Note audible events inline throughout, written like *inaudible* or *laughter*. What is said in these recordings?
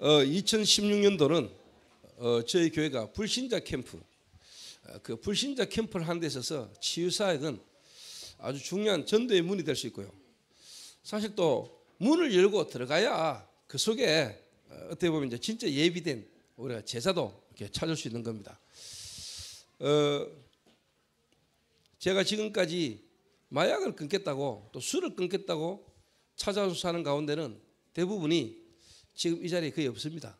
어, 2016년도는 어, 저희 교회가 불신자 캠프, 어, 그 불신자 캠프를 하는 데 있어서 치유사역은 아주 중요한 전도의 문이 될 수 있고요. 사실 또 문을 열고 들어가야 그 속에 어, 어떻게 보면 이제 진짜 예비된 우리가 제자도 이렇게 찾을 수 있는 겁니다. 어, 제가 지금까지 마약을 끊겠다고 또 술을 끊겠다고 찾아와서 사는 가운데는 대부분이 지금 이 자리에 거의 없습니다.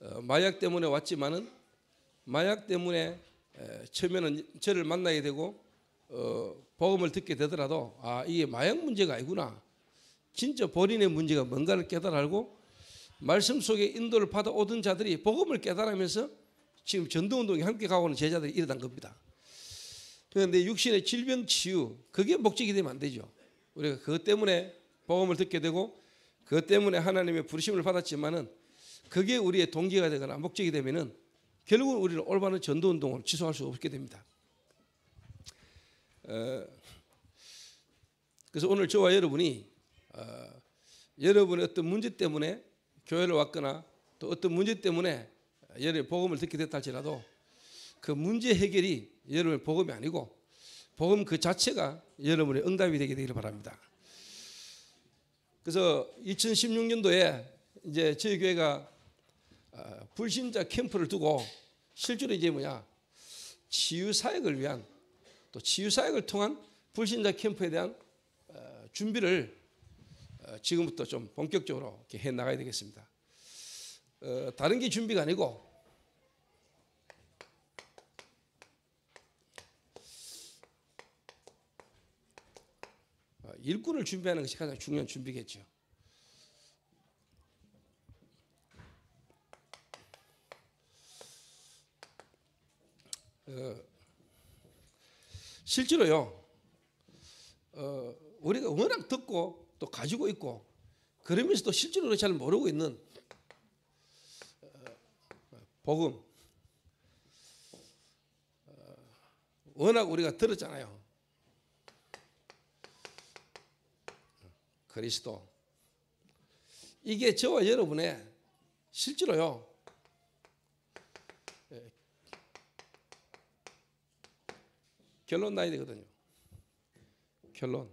어, 마약 때문에 왔지만은 마약 때문에 에, 처음에는 저를 만나게 되고 어, 복음을 듣게 되더라도 아 이게 마약 문제가 아니구나. 진짜 본인의 문제가 뭔가를 깨달아 알고 말씀 속에 인도를 받아 오던 자들이 복음을 깨달으면서 지금 전도운동에 함께 가고 있는 제자들이 일어난 겁니다. 그런데 육신의 질병 치유 그게 목적이 되면 안 되죠. 우리가 그것 때문에 복음을 듣게 되고 그것 때문에 하나님의 부르심을 받았지만은 그게 우리의 동기가 되거나 목적이 되면은 결국은 우리를 올바른 전도 운동을 지속할 수 없게 됩니다. 어, 그래서 오늘 저와 여러분이 어, 여러분의 어떤 문제 때문에 교회를 왔거나 또 어떤 문제 때문에 여러분의 복음을 듣게 됐다 할지라도 그 문제 해결이 여러분의 복음이 아니고 복음 그 자체가 여러분의 응답이 되게 되기를 바랍니다. 그래서 2016년도에 이제 저희 교회가 어, 불신자 캠프를 두고 실제로 이제 뭐냐 치유 사역을 위한 또 치유 사역을 통한 불신자 캠프에 대한 어, 준비를 어, 지금부터 좀 본격적으로 이렇게 해 나가야 되겠습니다. 어, 다른 게 준비가 아니고 일꾼을 준비하는 것이 가장 중요한 준비겠죠. 어, 실제로요. 어, 우리가 워낙 듣고 또 가지고 있고 그러면서도 실제로 잘 모르고 있는 어, 복음. 어, 워낙 우리가 들었잖아요. 그리스도. 이게 저와 여러분의 실제로요. 예, 결론 나야 되거든요. 결론.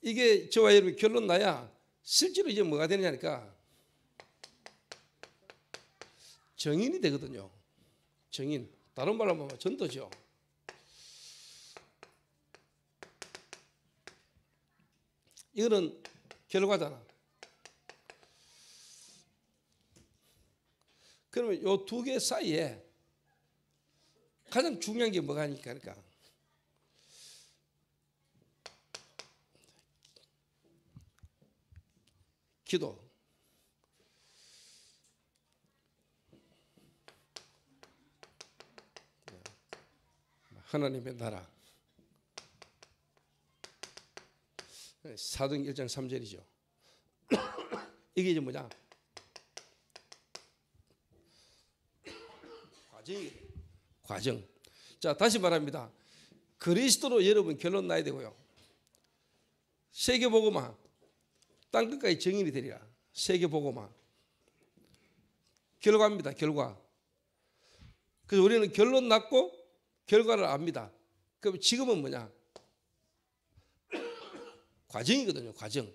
이게 저와 여러분 결론 나야 실제로 이제 뭐가 되느냐니까 정인이 되거든요. 정인. 다른 말로 하면 전도죠. 이거는 결과잖아. 그러면 요 두 개 사이에 가장 중요한 게 뭐가 하니까 그러니까 기도. 하나님의 나라. 사도행 1장 3절이죠. 이게 이제 뭐냐? 과정이 과정. 자, 다시 말합니다. 그리스도로 여러분 결론 나야 되고요. 세계 보고만 땅 끝까지 정인이 되리라. 세계 보고만 결과입니다. 결과. 그래서 우리는 결론 났고 결과를 압니다. 그럼 지금은 뭐냐? 과정이거든요. 과정.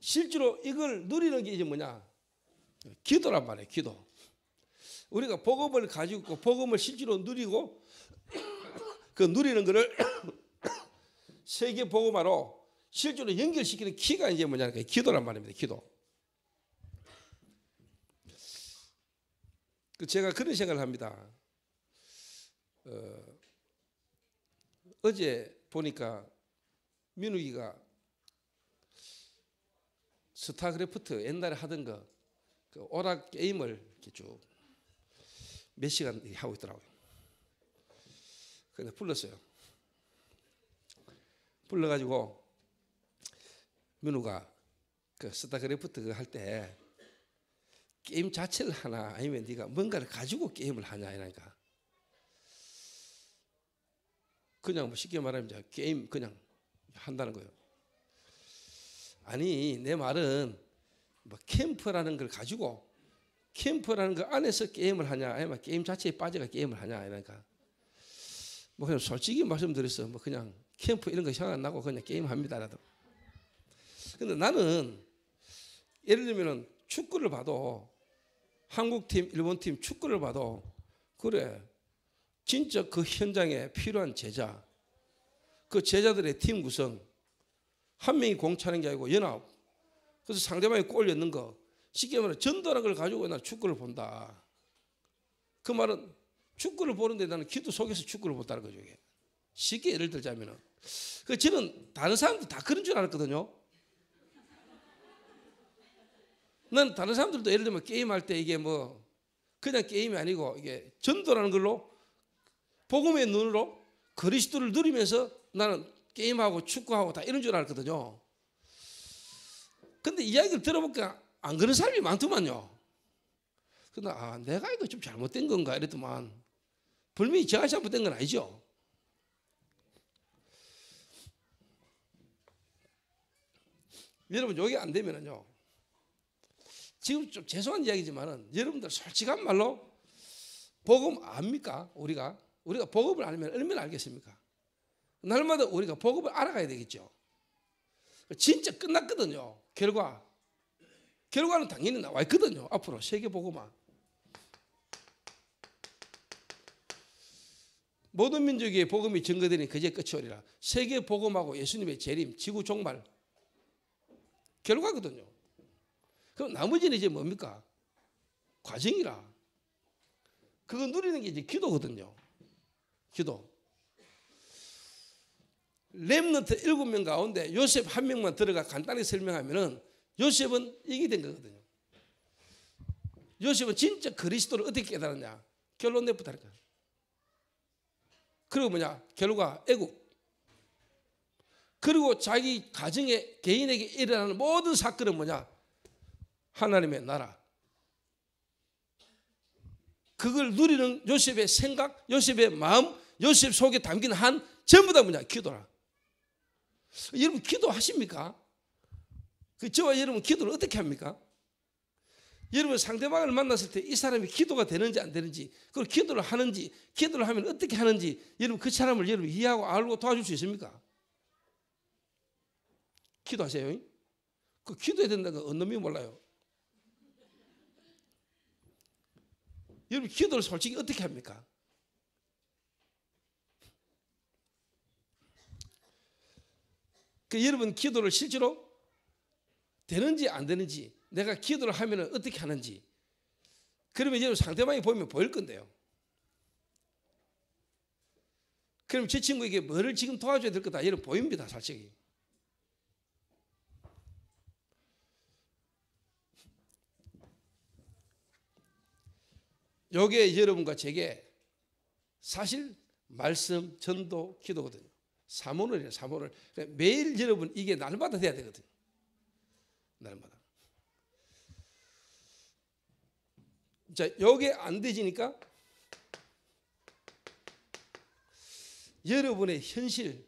실제로 이걸 누리는 게 이제 뭐냐? 기도란 말이에요. 기도. 우리가 복음을 가지고 복음을 실제로 누리고 *coughs* 그 누리는 것을 *coughs* 세계 복음화로 실제로 연결시키는 키가 이제 뭐냐? 기도란 말입니다. 기도. 그 제가 그런 생각을 합니다. 어, 어제 보니까 민욱이가 스타크래프트 옛날에 하던 거, 그 오락 게임을 이렇게 쭉 몇 시간 하고 있더라고요. 근데 불렀어요. 불러가지고 민우가 그 스타크래프트 할 때 게임 자체를 하나 아니면 네가 뭔가를 가지고 게임을 하냐 이러니까 그냥 뭐 쉽게 말하면 게임 그냥 한다는 거예요. 아니 내 말은 뭐 캠프라는 걸 가지고 캠프라는 거 안에서 게임을 하냐 아니면 게임 자체에 빠져가 게임을 하냐 이러니까 뭐 그냥 솔직히 말씀드렸어 뭐 그냥 캠프 이런 거 생각 안 나고 그냥 게임 합니다 라도 근데 나는 예를 들면은 축구를 봐도 한국 팀 일본 팀 축구를 봐도 그래 진짜 그 현장에 필요한 제자 그 제자들의 팀 구성 한 명이 공 차는 게 아니고 연합 그래서 상대방이 골 넣는 거 쉽게 말해 전도라는 걸 가지고 나 축구를 본다. 그 말은 축구를 보는데 나는 기도 속에서 축구를 본다는 거죠. 이게. 쉽게 예를 들자면은 그 저는 다른 사람들 다 그런 줄 알았거든요. 난 다른 사람들도 예를 들면 게임할 때 이게 뭐 그냥 게임이 아니고 이게 전도라는 걸로 복음의 눈으로 그리스도를 누리면서 나는 게임하고 축구하고 다 이런 줄 알았거든요. 근데 이야기를 들어보니까 안 그런 사람이 많더만요. 근데 아 내가 이거 좀 잘못된 건가 이랬더만 분명히 제가 잘못된 건 아니죠. 여러분 여기 안 되면은요. 지금 좀 죄송한 이야기지만은 여러분들 솔직한 말로 복음 압니까? 우리가 우리가 복음을 알면 얼마나 알겠습니까? 날마다 우리가 복음을 알아가야 되겠죠. 진짜 끝났거든요. 결과 결과는 당연히 나와 있거든요. 앞으로 세계 복음화. 모든 민족의 복음이 증거되니 그제 끝이 오리라. 세계 복음하고 예수님의 재림, 지구 종말 결과거든요. 그럼 나머지는 이제 뭡니까? 과정이라. 그거 누리는 게 이제 기도거든요. 기도. 렘넌트 일곱 명 가운데 요셉 한 명만 들어가 간단히 설명하면은 요셉은 이게 된 거거든요. 요셉은 진짜 그리스도를 어떻게 깨달았냐? 결론 내부다니까. 그리고 뭐냐? 결과 애국. 그리고 자기 가정에 개인에게 일어나는 모든 사건은 뭐냐? 하나님의 나라. 그걸 누리는 요셉의 생각, 요셉의 마음, 요셉 속에 담긴 한 전부 다 뭐냐? 기도라. 여러분 기도하십니까? 그 저와 여러분 기도를 어떻게 합니까? 여러분 상대방을 만났을 때 이 사람이 기도가 되는지 안 되는지 그걸 기도를 하는지 기도를 하면 어떻게 하는지 여러분 그 사람을 여러분 이해하고 알고 도와줄 수 있습니까? 기도하세요. 그 기도해야 된다는 건 어느 놈이 몰라요. 여러분 기도를 솔직히 어떻게 합니까? 그 여러분 기도를 실제로 되는지 안 되는지 내가 기도를 하면 어떻게 하는지 그러면 여러분 상대방이 보면 보일 건데요. 그럼 제 친구에게 뭐를 지금 도와줘야 될 거다 여러분 보입니다 솔직히. 요게 여러분과 제게 사실 말씀, 전도, 기도거든요. 사모을이에요 사모를. 그러니까 매일 여러분 이게 날마다 돼야 되거든요. 날마다. 자, 요게 안 되지니까 여러분의 현실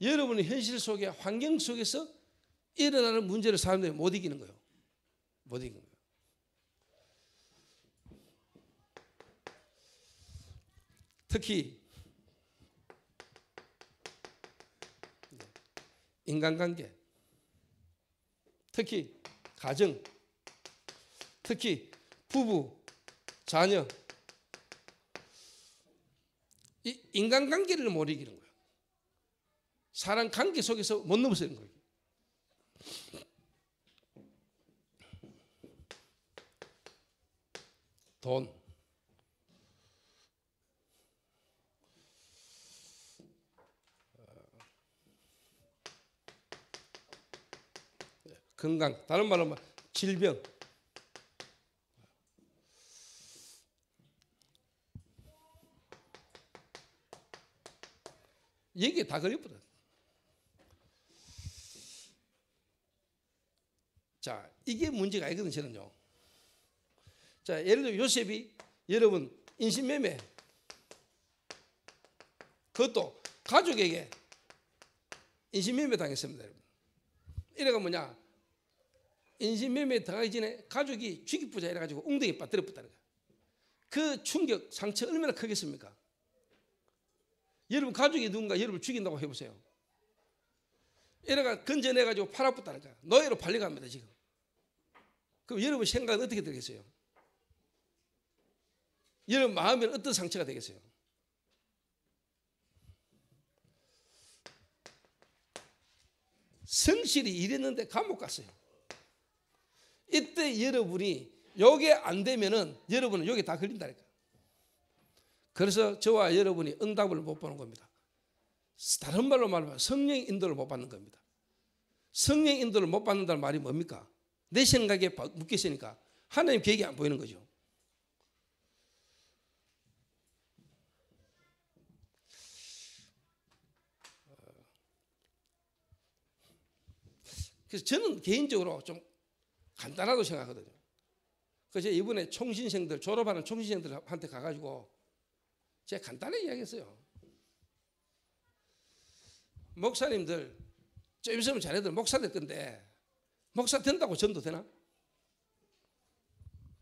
여러분의 현실 속에 환경 속에서 일어나는 문제를 사람들이 못 이기는 거예요. 못 이기는 거예요. 특히 인간관계, 특히 가정, 특히 부부, 자녀, 이 인간관계를 못 이기는 거예요. 사람 관계 속에서 못 넘어서는 거예요. 돈, 건강, 다른 말로 말 질병. 이게 다 걸려버려. 자, 이게 문제가 아니거든, 저는요. 자, 예를 들어 요셉이 여러분 인신매매 그것도 가족에게 인신매매 당했습니다, 여러분. 이래가 뭐냐? 인신매매 당하기 전에 가족이 죽이부자 이래가지고 웅덩이 빠뜨려 붙다는 거야. 그 충격, 상처 얼마나 크겠습니까? 여러분 가족이 누군가 여러분을 죽인다고 해보세요. 이래가 건져내가지고 팔아붙다는 거야. 노예로 팔려갑니다, 지금. 그럼 여러분 생각은 어떻게 되겠어요? 여러분 마음에는 어떤 상처가 되겠어요? 성실히 일했는데 감옥 갔어요. 이때 여러분이 요게 안 되면은 여러분은 여기 다 걸린다니까. 그래서 저와 여러분이 응답을 못 보는 겁니다. 다른 말로 말하면 성령 인도를 못 받는 겁니다. 성령 인도를 못 받는다는 말이 뭡니까? 내 생각에 묶여 있으니까 하나님 계획이 안 보이는 거죠. 그래서 저는 개인적으로 좀 간단하다고 생각하거든요. 그래서 이번에 총신생들 졸업하는 총신생들한테 가가지고 제가 간단하게 이야기했어요. 목사님들 좀 있으면 자네들 목사 될 건데 목사 된다고 전도 되나?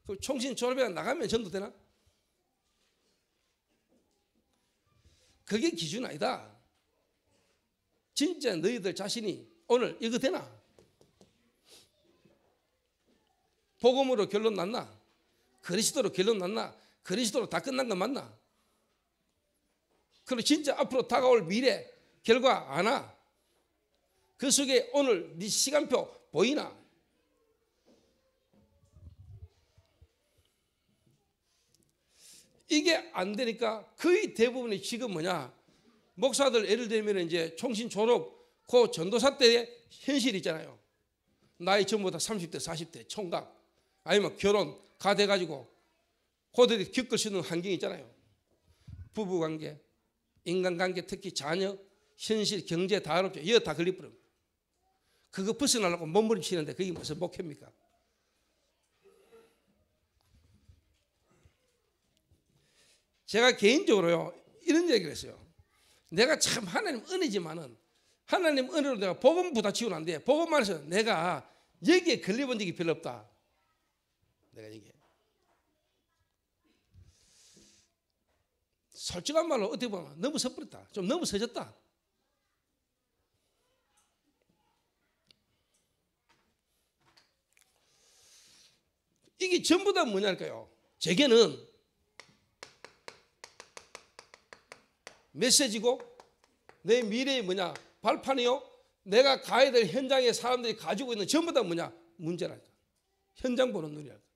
그 총신 졸업에 나가면 전도 되나? 그게 기준 아니다. 진짜 너희들 자신이 오늘 이거 되나? 복음으로 결론 났나? 그리스도로 결론 났나? 그리스도로 다 끝난 거 맞나? 그리고 진짜 앞으로 다가올 미래 결과 아나? 그 속에 오늘 네 시간표 보이나? 이게 안 되니까 거의 대부분이 지금 뭐냐? 목사들 예를 들면 이제 총신 졸업 그 전도사 때 현실 있잖아요. 나이 전부 다 30대, 40대 총각 아니면 결혼 가 돼 가지고 고들이 겪을 수 있는 환경이 있잖아요. 부부 관계, 인간 관계, 특히 자녀, 현실, 경제 다 어렵죠. 이거 다 걸리버려. 그거 벗어나려고 몸부림치는데 그게 무슨 목회입니까? 제가 개인적으로요 이런 얘기를 했어요. 내가 참 하나님 은혜지만은 하나님 은혜로 내가 복음 부다치고는 안 돼. 복음만 해서 내가 여기에 걸려본 적이 별로 없다. 내가 얘기해. 솔직한 말로 어떻게 보면 너무 섣부렸다. 좀 너무 서졌다. 이게 전부 다 뭐냐니까요. 제게는 메시지고 내 미래의 뭐냐 발판이요. 내가 가야 될 현장에 사람들이 가지고 있는 전부 다 뭐냐 문제랄까. 현장 보는 눈이랄까.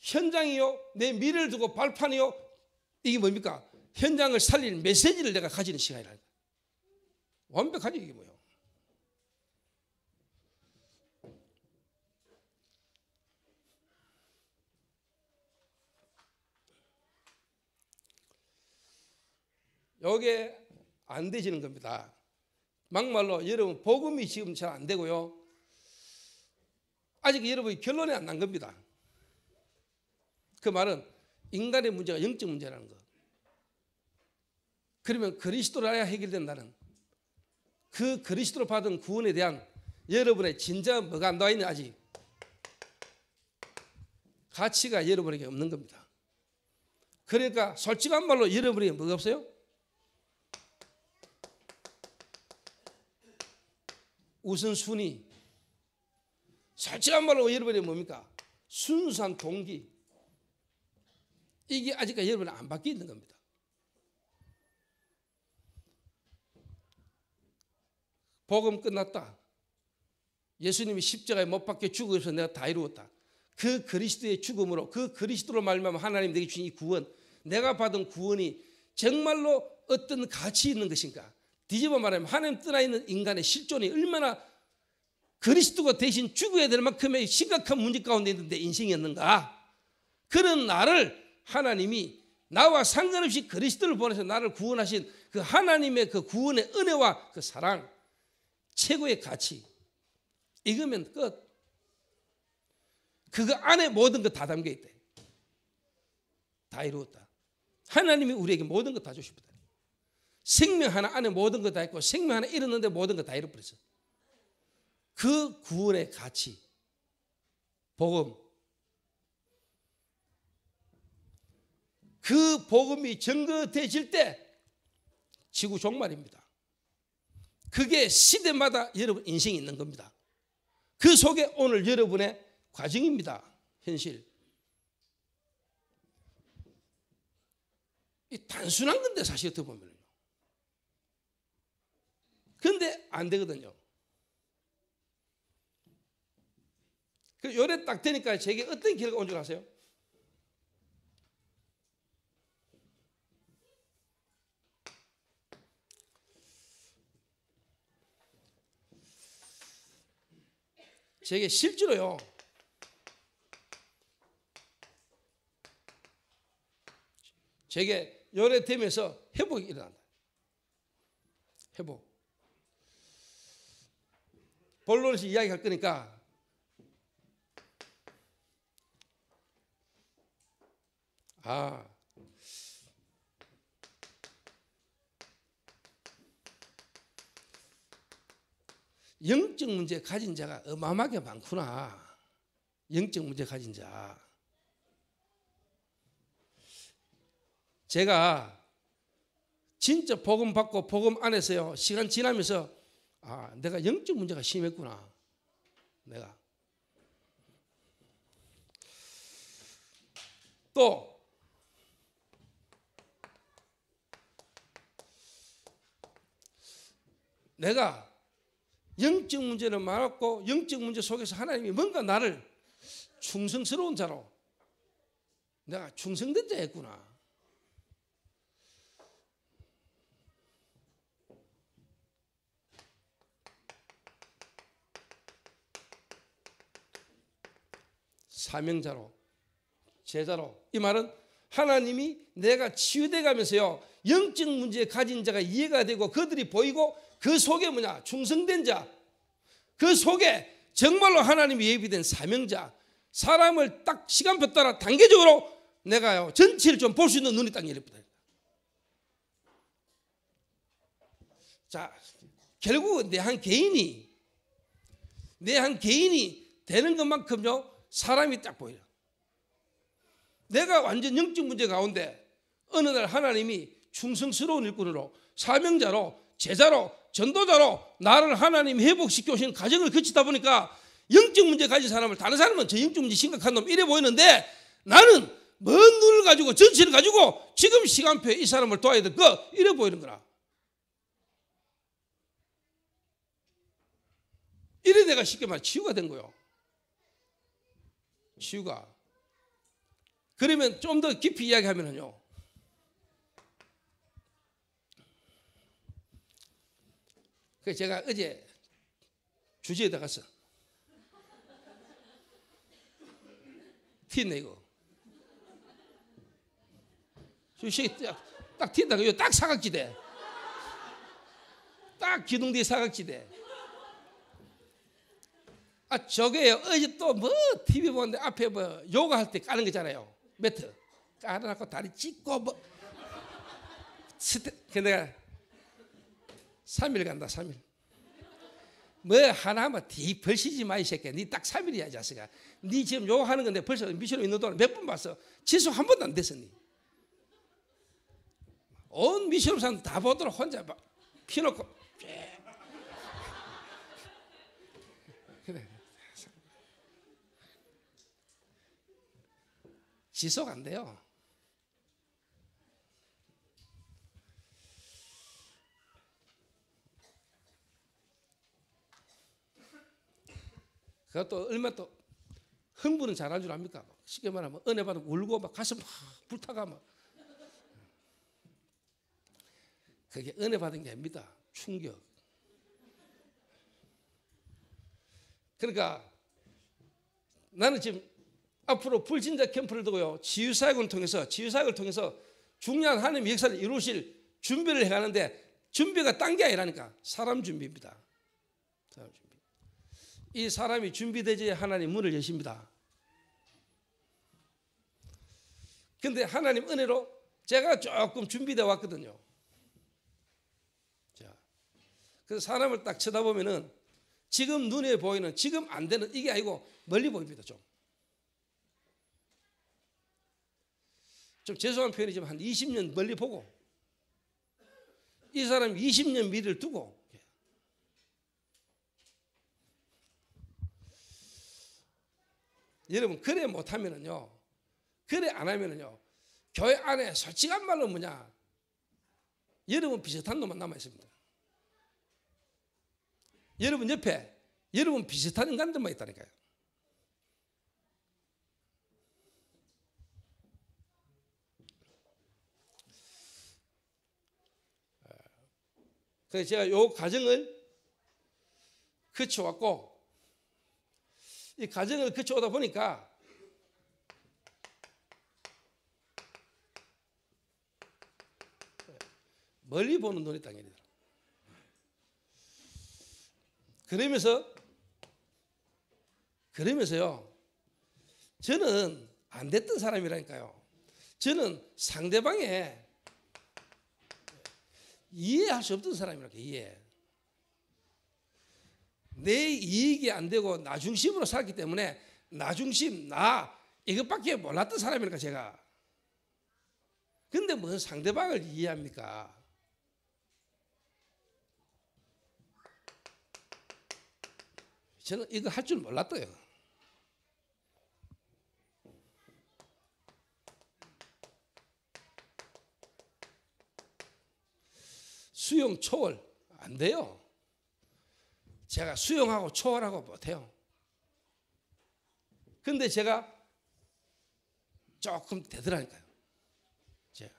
현장이요. 내 미래를 두고 발판이요. 이게 뭡니까? 현장을 살릴 메시지를 내가 가지는 시간이랄까. 완벽하지 이게 뭐예요. 요게 안 되지는 겁니다. 막말로 여러분 복음이 지금 잘 안 되고요. 아직 여러분이 결론이 안 난 겁니다. 그 말은 인간의 문제가 영적 문제라는 것. 그러면 그리스도로 야 해결된다는 그 그리스도로 받은 구원에 대한 여러분의 진짜 뭐가 안 나와 있는 아직 가치가 여러분에게 없는 겁니다. 그러니까 솔직한 말로 여러분에게 뭐가 없어요? 우선순위. 솔직한 말로 여러분이 뭡니까? 순수한 동기. 이게 아직까지 여러분 안 바뀌어 있는 겁니다. 복음 끝났다. 예수님이 십자가에 못 박혀 죽어서 내가 다 이루었다. 그 그리스도의 죽음으로 그 그리스도로 말미암아 하나님 내게 주신 이 구원, 내가 받은 구원이 정말로 어떤 가치 있는 것인가? 뒤집어 말하면 하나님 떠나 있는 인간의 실존이 얼마나 그리스도가 대신 죽어야 될 만큼의 심각한 문제 가운데 있는데 인생이었는가? 그런 나를 하나님이 나와 상관없이 그리스도를 보내서 나를 구원하신 그 하나님의 그 구원의 은혜와 그 사랑, 최고의 가치. 이거면 끝. 그거 안에 모든 것 다 담겨 있대. 다 이루었다. 하나님이 우리에게 모든 것 다 주십니다. 생명 하나 안에 모든 것 다 있고 생명 하나 잃었는데 모든 것 다 잃어버렸어. 그 구원의 가치, 복음, 그 복음이 증거되질 때 지구 종말입니다. 그게 시대마다 여러분 인생이 있는 겁니다. 그 속에 오늘 여러분의 과정입니다. 현실. 이 단순한 건데 사실 어떻게 보면요. 근데 안 되거든요. 그 요래 딱 되니까 제게 어떤 결과가 온 줄 아세요? 제게 실제로요. 제게 열애 되면서 회복이 일어난다. 회복. 본론에서 이야기할 거니까 아 영적 문제 가진 자가 어마어마하게 많구나. 영적 문제 가진 자. 제가 진짜 복음 받고 복음 안에서요 시간 지나면서 아 내가 영적 문제가 심했구나 내가 또 내가 영적 문제는 많았고 영적 문제 속에서 하나님이 뭔가 나를 충성스러운 자로 내가 충성된 자였구나. 사명자로 제자로 이 말은 하나님이 내가 치유돼 가면서요 영적 문제 가진 자가 이해가 되고 그들이 보이고 그 속에 뭐냐 충성된 자 그 속에 정말로 하나님이 예비된 사명자 사람을 딱 시간표 따라 단계적으로 내가요 전체를 좀 볼 수 있는 눈이 딱 열립니다. 자 결국은 내 한 개인이 내 한 개인이 되는 것만큼요 사람이 딱 보여요. 내가 완전 영적 문제 가운데 어느 날 하나님이 충성스러운 일꾼으로 사명자로 제자로 전도자로 나를 하나님 회복시켜 오시는 과정을 거치다 보니까 영적 문제 가진 사람을 다른 사람은 저 영적 문제 심각한 놈 이래 보이는데 나는 먼 눈을 가지고 전체를 가지고 지금 시간표에 이 사람을 도와야 될 거 이래 보이는 거라. 이래 내가 쉽게 말 치유가 된 거요. 치유가. 그러면 좀 더 깊이 이야기하면요. 그 제가 어제 주제에다 가서 티내 이거. 주식 딱 튄다가 이거 딱 사각지대. 딱 기둥 뒤 사각지대. 아 저게 어제 또 뭐 TV 보는데 앞에 뭐 요가 할 때 까는 거잖아요. 매트 깔아놓고 다리 찢고 뭐 스테 근데 3일 간다 3일. 뭐 하나만 뒤 벌시지 마 이 새끼야. 니딱 3일이야 이 자식아. 니 지금 요거 하는 건데 벌써 미션 있는 동안 몇 번 봤어? 지수 한 번도 안 됐어 니 온 미션 사람 다 보도록 혼자 막 피놓고. 지속 안 돼요 그것도 얼마 또 흥분은 잘할 줄 압니까? 쉽게 말하면 은혜 받으면 울고 막 가슴 막 불타가 막 그게 은혜 받은 게 아닙니다. 충격. 그러니까 나는 지금 앞으로 불신자 캠프를 두고요 치유사역을 통해서 치유사역을 통해서 중요한 하나님의 역사를 이루실 준비를 해가는데 준비가 딴 게 아니라니까 사람 준비입니다. 사람 준비. 이 사람이 준비되지 하나님 문을 여십니다. 근데 하나님 은혜로 제가 조금 준비되어 왔거든요. 그래서 사람을 딱 쳐다보면은 지금 눈에 보이는 지금 안 되는 이게 아니고 멀리 보입니다 좀. 좀 죄송한 표현이지만 한 20년 멀리 보고 이 사람 20년 미래를 두고 여러분 그래 못하면은요 그래 안 하면은요 교회 안에 솔직한 말로 뭐냐 여러분 비슷한 놈만 남아 있습니다. 여러분 옆에 여러분 비슷한 인간들만 있다니까요. 그래서 제가 요 과정을 거쳐왔고 이 과정을 거쳐오다 보니까 멀리 보는 눈이 당연히 그러면서 그러면서요 저는 안 됐던 사람이라니까요 저는 상대방의 이해할 수 없던 사람이라고 이해. 내 이익이 안 되고 나 중심으로 살기 때문에 나 중심 나 이것밖에 몰랐던 사람이니까 제가. 근데 무슨 상대방을 이해합니까? 저는 이거 할 줄 몰랐어요. 수영 초월 안 돼요. 제가 수영하고 초월하고 못해요. 근데 제가 조금 되더라니까요. 제가.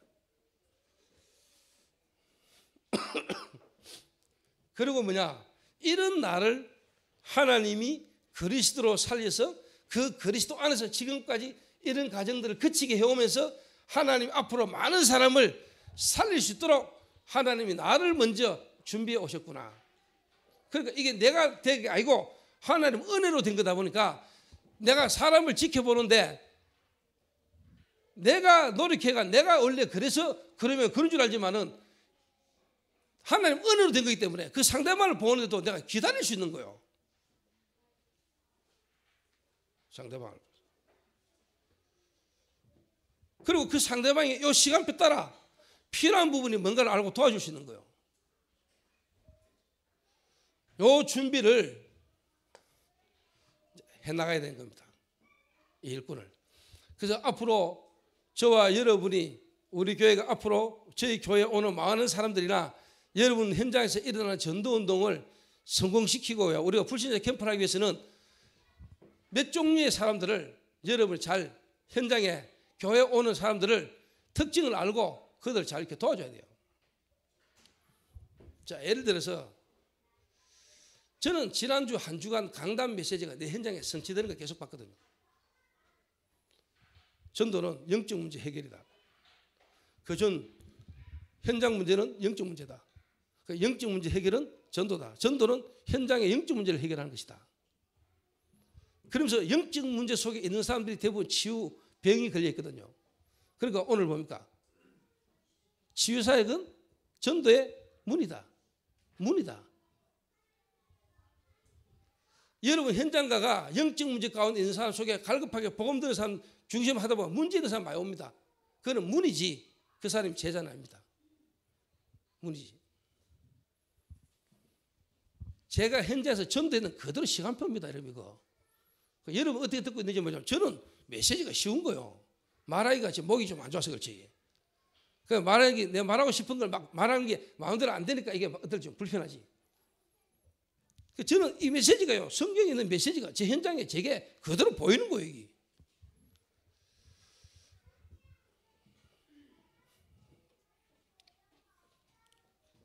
*coughs* 그리고 뭐냐 이런 나를 하나님이 그리스도로 살려서 그 그리스도 안에서 지금까지 이런 과정들을 거치게 해오면서 하나님 앞으로 많은 사람을 살릴 수 있도록 하나님이 나를 먼저 준비해 오셨구나. 그러니까 이게 내가 된게 아니고 하나님 은혜로 된 거다 보니까 내가 사람을 지켜보는데 내가 노력해가 내가 원래 그래서 그러면 그런 줄 알지만은 하나님 은혜로 된 거기 때문에 그 상대방을 보는데도 내가 기다릴 수 있는 거예요. 상대방을. 그리고 그 상대방이 이 시간표 따라 필요한 부분이 뭔가를 알고 도와줄 수 있는 거예요. 요 준비를 해 나가야 되는 겁니다. 이 일꾼을. 그래서 앞으로 저와 여러분이 우리 교회가 앞으로 저희 교회에 오는 많은 사람들이나 여러분 현장에서 일어나는 전도 운동을 성공시키고요. 우리가 불신자 캠프를 하기 위해서는 몇 종류의 사람들을 여러분 잘 현장에 교회 오는 사람들을 특징을 알고 그들 잘 이렇게 도와줘야 돼요. 자, 예를 들어서 저는 지난주 한 주간 강단 메시지가 내 현장에 성취되는 걸 계속 봤거든요. 전도는 영적 문제 해결이다. 그 전 현장 문제는 영적 문제다. 그 영적 문제 해결은 전도다. 전도는 현장의 영적 문제를 해결하는 것이다. 그러면서 영적 문제 속에 있는 사람들이 대부분 치유 병이 걸려 있거든요. 그러니까 오늘 뭡니까? 치유 사역은 전도의 문이다. 문이다. 여러분 현장가가 영적 문제 가운데 있는 사람 속에 갈급하게 복음 듣는 사람 중심하다 보면 문제 있는 사람 많이 옵니다. 그는 문이지 그 사람이 제자는 아닙니다. 문이지. 제가 현장에서 전도했는 그대로 시간표입니다. 여러분 이거. 그 여러분 어떻게 듣고 있는지 모르지만 저는 메시지가 쉬운 거요. 말하기가 지금 목이 좀 안 좋아서 그렇지. 그 말하기 내가 말하고 싶은 걸 막 말하는 게 마음대로 안 되니까 이게 어떨 좀 불편하지. 그 저는 이 메시지가요. 성경에 있는 메시지가 제 현장에 제게 그대로 보이는 거예요. 이게.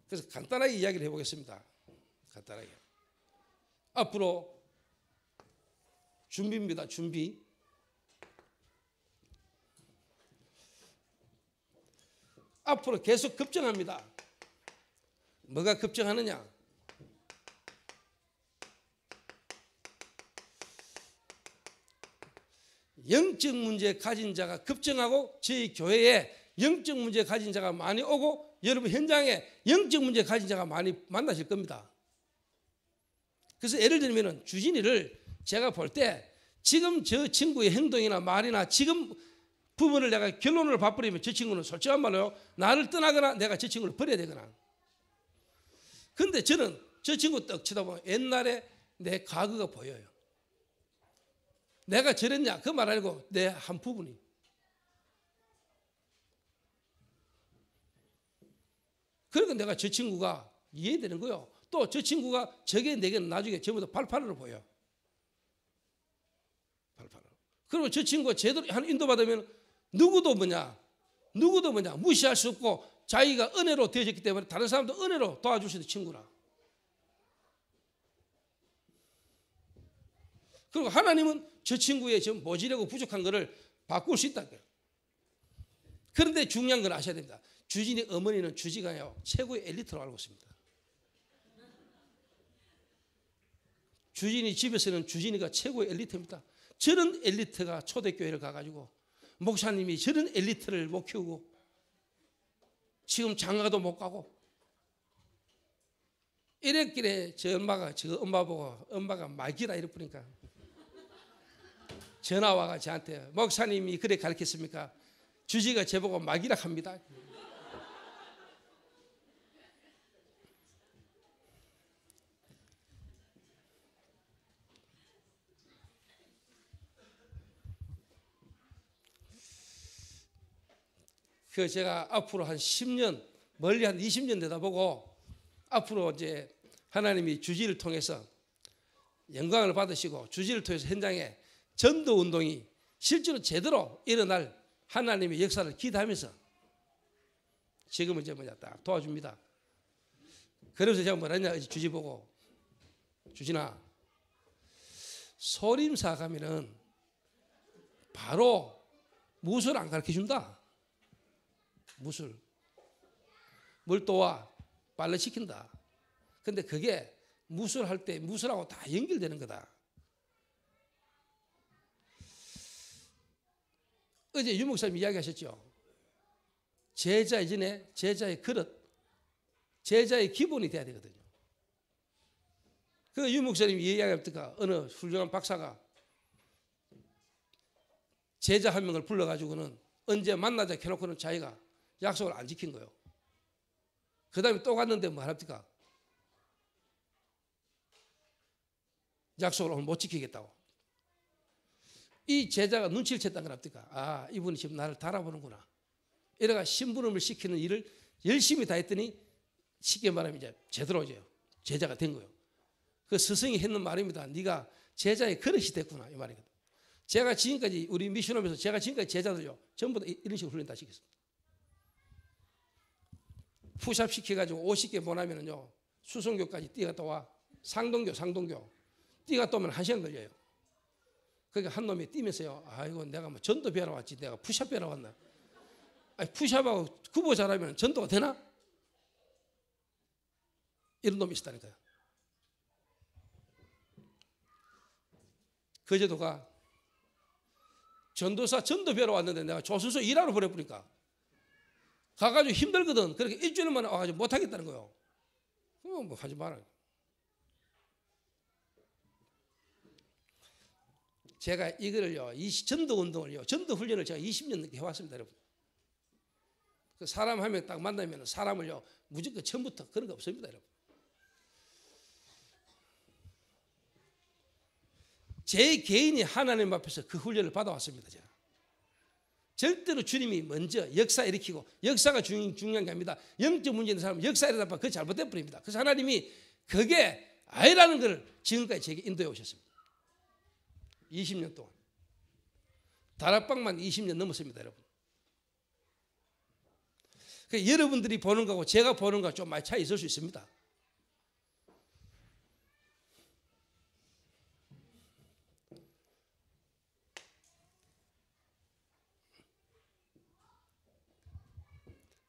그래서 간단하게 이야기를 해보겠습니다. 간단하게. 앞으로 준비입니다. 준비. 앞으로 계속 급증합니다. 뭐가 급증하느냐? 영적 문제 가진 자가 급증하고 저희 교회에 영적 문제 가진 자가 많이 오고 여러분 현장에 영적 문제 가진 자가 많이 만나실 겁니다. 그래서 예를 들면은 주진이를 제가 볼 때 지금 저 친구의 행동이나 말이나 지금 부분을 내가 결론을 봐버리면 저 친구는 솔직한 말로 나를 떠나거나 내가 저 친구를 버려야 되거나. 근데 저는 저 친구 떡 쳐다보면 옛날에 내 과거가 보여요. 내가 저랬냐 그 말 아니고 내 한 부분이. 그러니까 내가 저 친구가 이해되는 거요. 또 저 친구가 저게 내게는 나중에 전부 다 발판으로 보여. 발판으로. 그리고 저 친구가 제대로 한 인도받으면 누구도 뭐냐, 누구도 뭐냐, 무시할 수 없고 자기가 은혜로 되어졌기 때문에 다른 사람도 은혜로 도와줄 수 있는 친구라. 그리고 하나님은 저 친구의 지금 모질하고 부족한 것을 바꿀 수 있다. 그런데 중요한 걸 아셔야 됩니다. 주진이 어머니는 주지가요 최고의 엘리트로 알고 있습니다. 주진이 집에서는 주진이가 최고의 엘리트입니다. 저런 엘리트가 초대교회를 가가지고 목사님이 저런 엘리트를 못 키우고 지금 장가도 못 가고 이랬길래 저 엄마가 저 엄마 보고 엄마가 말기라 이랬으니까 전화 와가 저한테 목사님이 그래 가르쳤습니까? 주지가 제보고 막이라 합니다. 그 제가 앞으로 한 10년 멀리 한 20년 내다보고 앞으로 이제 하나님이 주지를 통해서 영광을 받으시고 주지를 통해서 현장에 전도 운동이 실제로 제대로 일어날 하나님의 역사를 기대하면서 지금은 이제 뭐냐 딱 도와줍니다. 그래서 제가 뭐랬냐 주지 보고 주진아 소림사 가면은 바로 무술 안 가르쳐 준다. 무술. 물도와 빨래 시킨다. 근데 그게 무술할 때 무술하고 다 연결되는 거다. 어제 유 목사님 이야기하셨죠. 제자 이전에 제자의 그릇, 제자의 기본이 돼야 되거든요. 그 유 목사님 이야기합니까? 어느 훌륭한 박사가 제자 한 명을 불러가지고는 언제 만나자 해놓고는 자기가 약속을 안 지킨 거예요. 그 다음에 또 갔는데 뭐 합니까? 약속을 오늘 못 지키겠다고. 이 제자가 눈치를 챘다는 건 합니까? 아, 이분이 지금 나를 달아보는구나. 이래가 심부름을 시키는 일을 열심히 다 했더니 쉽게 말하면 이제 제대로 이제 제자가 된 거예요. 그 스승이 했는 말입니다. 네가 제자의 그릇이 됐구나 이 말이거든. 제가 지금까지 우리 미션업에서 제가 지금까지 제자들요 전부 다 이런 식으로 훈련 다 시켰습니다. 푸샵 시켜가지고 50개 못하면은요 수성교까지 뛰어갔다 와 상동교 상동교 뛰어갔다 오면 한 시간 걸려요. 그러니까 한 놈이 뛰면서요. 아이고 내가 뭐 전도 배러 왔지 내가 푸샵 배러 왔나? 아니 푸샵하고 구보 잘하면 전도가 되나? 이런 놈이 있다니까요. 그 제도가 전도사 전도 배러 왔는데 내가 조선소 일하러 보내버리니까 가가지고 힘들거든. 그렇게 일주일 만에 와가지고 못하겠다는 거요. 그럼 뭐 하지 마라. 제가 이거를요, 이 전도 운동을요, 전도 훈련을 제가 20년 넘게 해왔습니다, 여러분. 그 사람 하면 딱 만나면 사람을요, 무조건 처음부터 그런 거 없습니다, 여러분. 제 개인이 하나님 앞에서 그 훈련을 받아왔습니다, 제가. 절대로 주님이 먼저 역사 일으키고 역사가 중, 요한게 아닙니다. 영적 문제 있는 사람은 역사 일어나면 그 잘못된 뿐입니다. 그래서 하나님이 그게 아니라는 걸 지금까지 제게 인도해 오셨습니다. 20년 동안. 다락방만 20년 넘었습니다, 여러분. 그 여러분들이 보는 거하고 제가 보는 거가 좀 많이 차이 있을 수 있습니다.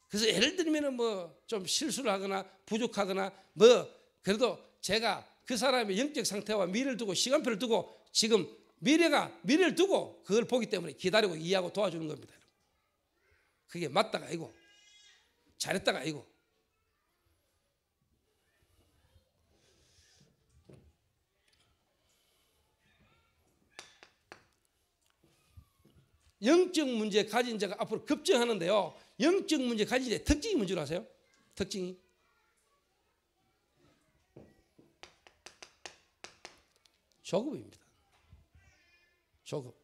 그래서 예를 들면 뭐좀 실수를 하거나 부족하거나 뭐 그래도 제가 그 사람의 영적 상태와 미래를 두고 시간표를 두고 지금 미래가 미래를 두고 그걸 보기 때문에 기다리고 이해하고 도와주는 겁니다. 그게 맞다가 아니고 잘했다가 아니고 영적 문제 가진 자가 앞으로 급증하는데요. 영적 문제 가진 자의 특징이 뭔 줄 아세요? 특징이 조급입니다. 조급.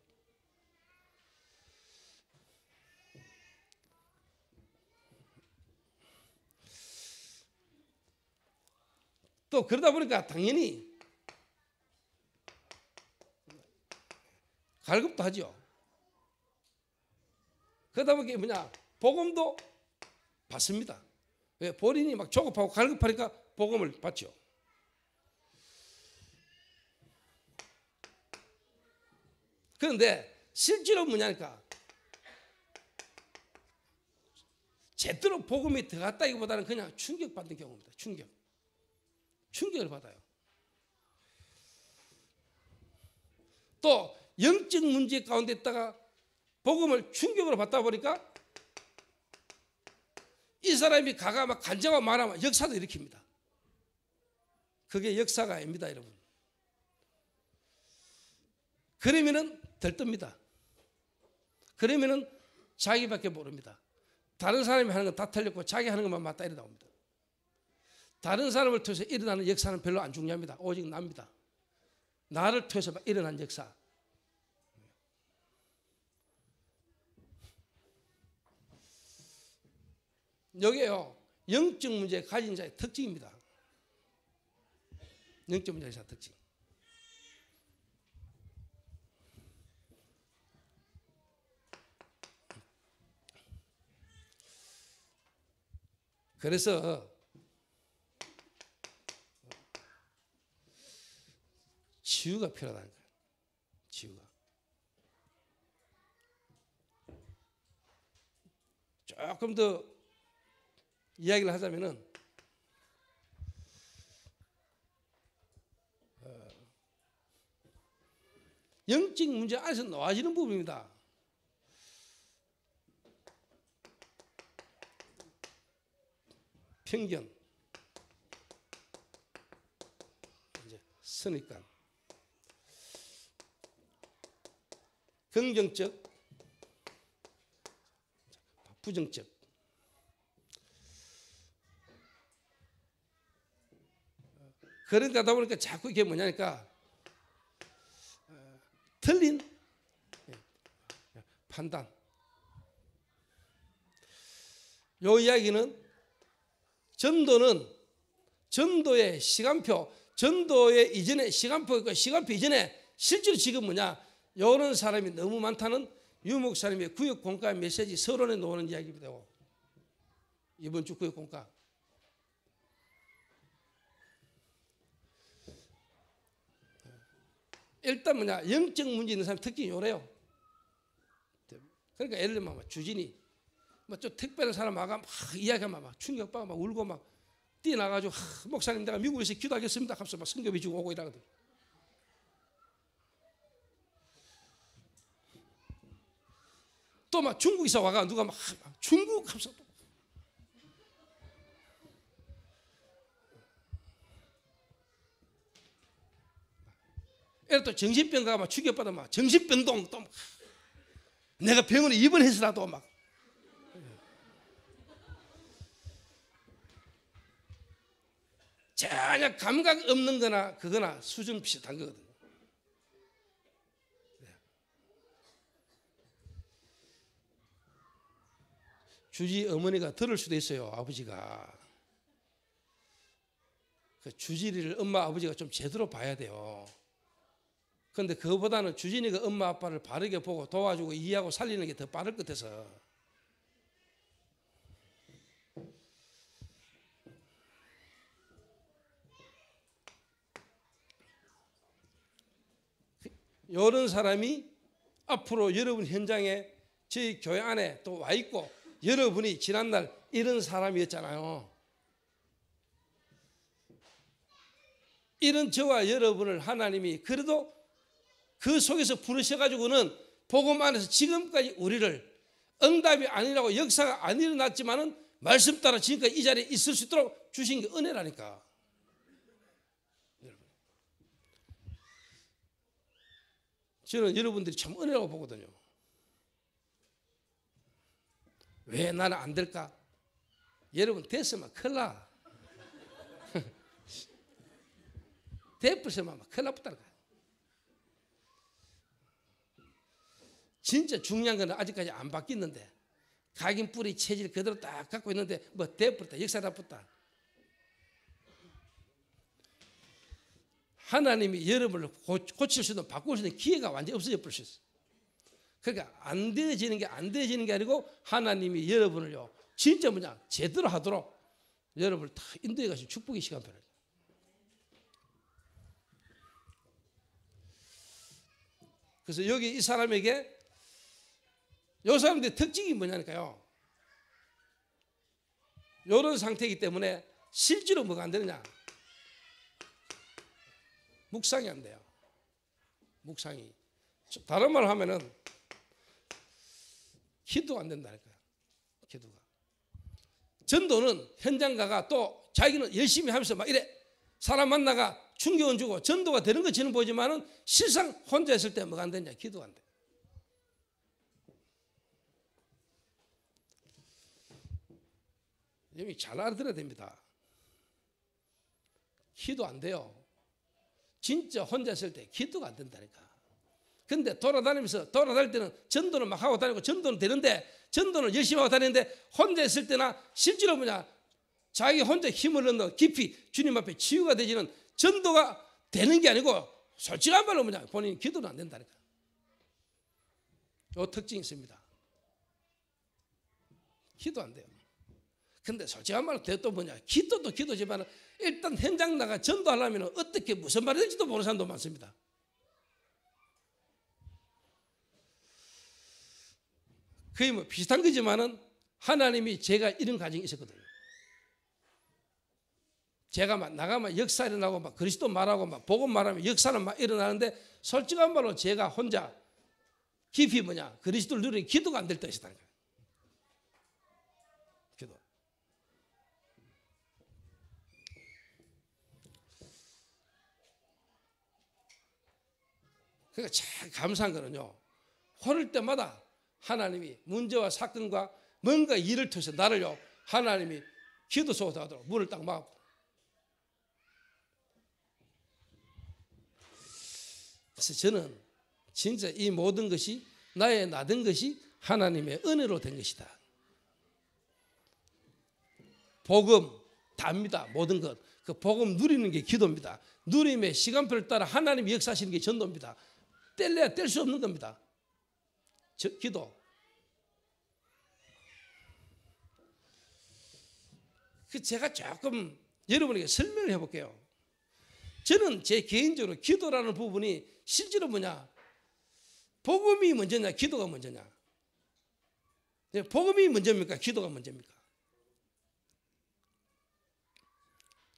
또 그러다 보니까 당연히 갈급도 하죠. 그러다 보니까 뭐냐 복음도 받습니다. 왜 본인이 막 조급하고 갈급하니까 복음을 받죠. 그런데 실제로 뭐냐니까 제대로 복음이 들어갔다기보다는 그냥 충격받는 경우입니다. 충격. 충격을 받아요. 또 영적 문제 가운데 있다가 복음을 충격으로 받다 보니까 이 사람이 가가 막 간증하고 말하면 역사도 일으킵니다. 그게 역사가 아닙니다, 여러분. 그러면은 들뜹니다. 그러면은 자기밖에 모릅니다. 다른 사람이 하는 건 다 틀렸고 자기 하는 것만 맞다 이래 나옵니다. 다른 사람을 통해서 일어나는 역사는 별로 안 중요합니다. 오직 납니다. 나를 통해서 일어난 역사. 여기에요. 영적 문제 가진 자의 특징입니다. 영적 문제의 특징. 그래서 치유가 필요하다는 거예요. 치유가. 조금 더 이야기를 하자면은 어, 영적 문제 안에서 놓아지는 부분입니다. 편견, 이제 선입관, 긍정적, 부정적. 그러다 보니까 자꾸 이게 뭐냐니까 어, 틀린 판단. 요 이야기는 전도는 전도의 시간표, 전도의 이전에 시간표 있고 시간표 이전에 실제로 지금 뭐냐 이런 사람이 너무 많다는 유목 사님의 구역 공과 메시지 서론에 놓는 이야기입니다. 이번 주 구역 공과. 일단 뭐냐 영적 문제 있는 사람 특징이 요래요. 그러니까 예를 들면 주진이 뭐좀 특별한 사람 와가 막 이야기하면 막 충격받고 막 울고 막 뛰어나가지고 하, 목사님 내가 미국에서 기도하겠습니다 하면서 막 성교비 주고 오고 이러거든. 또 막 중국에서 와가 누가 막 중국 하면서 또 이래 또 정신병 가막 충격받아 막 정신병동 또 막. 내가 병원에 입원해서라도 막 전혀 감각 없는 거나 그거나 수준 비슷한 거거든요. 네. 주지 어머니가 들을 수도 있어요, 아버지가. 그 주지리를 엄마 아버지가 좀 제대로 봐야 돼요. 그런데 그거보다는 주진이가 엄마 아빠를 바르게 보고 도와주고 이해하고 살리는 게 더 빠를 것 같아서 이런 사람이 앞으로 여러분 현장에 저희 교회 안에 또 와 있고 여러분이 지난날 이런 사람이었잖아요. 이런 저와 여러분을 하나님이 그래도 그 속에서 부르셔가지고는 복음 안에서 지금까지 우리를 응답이 아니라고 역사가 안 일어났지만은 말씀 따라 지금까지 이 자리에 있을 수 있도록 주신 게 은혜라니까. 저는 여러분들이 참 은혜라고 보거든요. 왜 나는 안 될까? 여러분 됐으면 큰일 나. *laughs* 됐으면 큰일 나쁘다는 거야. 진짜 중요한 건 아직까지 안 바뀌었는데 각인 뿌리 체질 그대로 딱 갖고 있는데 뭐 돼버렸다 역사 나쁘다 하나님이 여러분을 고칠 수 있는 바꿀 수 있는 기회가 완전히 없어져 버릴 수 있어 그러니까 안 되어지는 게 안 되어지는 게 아니고 하나님이 여러분을요 진짜 뭐냐 제대로 하도록 여러분을 다 인도해 가신 축복의 시간표를 그래서 여기 이 사람에게 요 사람들의 특징이 뭐냐니까요. 이런 상태이기 때문에 실제로 뭐가 안 되느냐? 묵상이 안 돼요. 묵상이. 다른 말로 하면은 기도가 안 된다니까요. 기도가. 전도는 현장 가가 또 자기는 열심히 하면서 막 이래 사람 만나가 충격은 주고 전도가 되는 것처럼 보지만은 실상 혼자 있을 때 뭐가 안 되냐? 기도가 안 돼. 여러분이 잘 알아들어야 됩니다. 기도 안 돼요. 진짜 혼자 있을 때 기도가 안 된다니까. 근데 돌아다니면서 돌아다닐 때는 전도는 막 하고 다니고 전도는 되는데 전도는 열심히 하고 다니는데 혼자 있을 때나 실제로 뭐냐 자기 혼자 힘을 얻는 깊이 주님 앞에 치유가 되지는 전도가 되는 게 아니고 솔직한 말로 뭐냐 본인 기도는 안 된다니까. 요 특징이 있습니다. 기도 안 돼요. 근데 솔직한 말로 또 뭐냐 기도도 기도지만 일단 현장 나가 전도하려면 어떻게 무슨 말이 될지도 모르는 사람도 많습니다. 거의 뭐 비슷한 거지만은 하나님이 제가 이런 가정이 있었거든요. 제가 막 나가면 역사 일어나고 막 그리스도 말하고 막 복음 말하면 역사는 막 일어나는데 솔직한 말로 제가 혼자 깊이 뭐냐 그리스도를 누리는 기도가 안 될 때 있었다는 거예요. 그러니까 참 감사한 거는요. 화를 때마다 하나님이 문제와 사건과 뭔가 일을 통해서 나를요. 하나님이 기도 소도하도록 문을 딱 막고. 그래서 저는 진짜 이 모든 것이 나의 나된 것이 하나님의 은혜로 된 것이다. 복음 답니다. 모든 것. 그 복음 누리는 게 기도입니다. 누림의 시간표를 따라 하나님이 역사하시는 게 전도입니다. 뗄래야 뗄 수 없는 겁니다. 저, 기도. 그 제가 조금 여러분에게 설명을 해볼게요. 저는 제 개인적으로 기도라는 부분이 실제로 뭐냐? 복음이 먼저냐, 기도가 먼저냐? 네, 복음이 먼저입니까? 기도가 먼저입니까?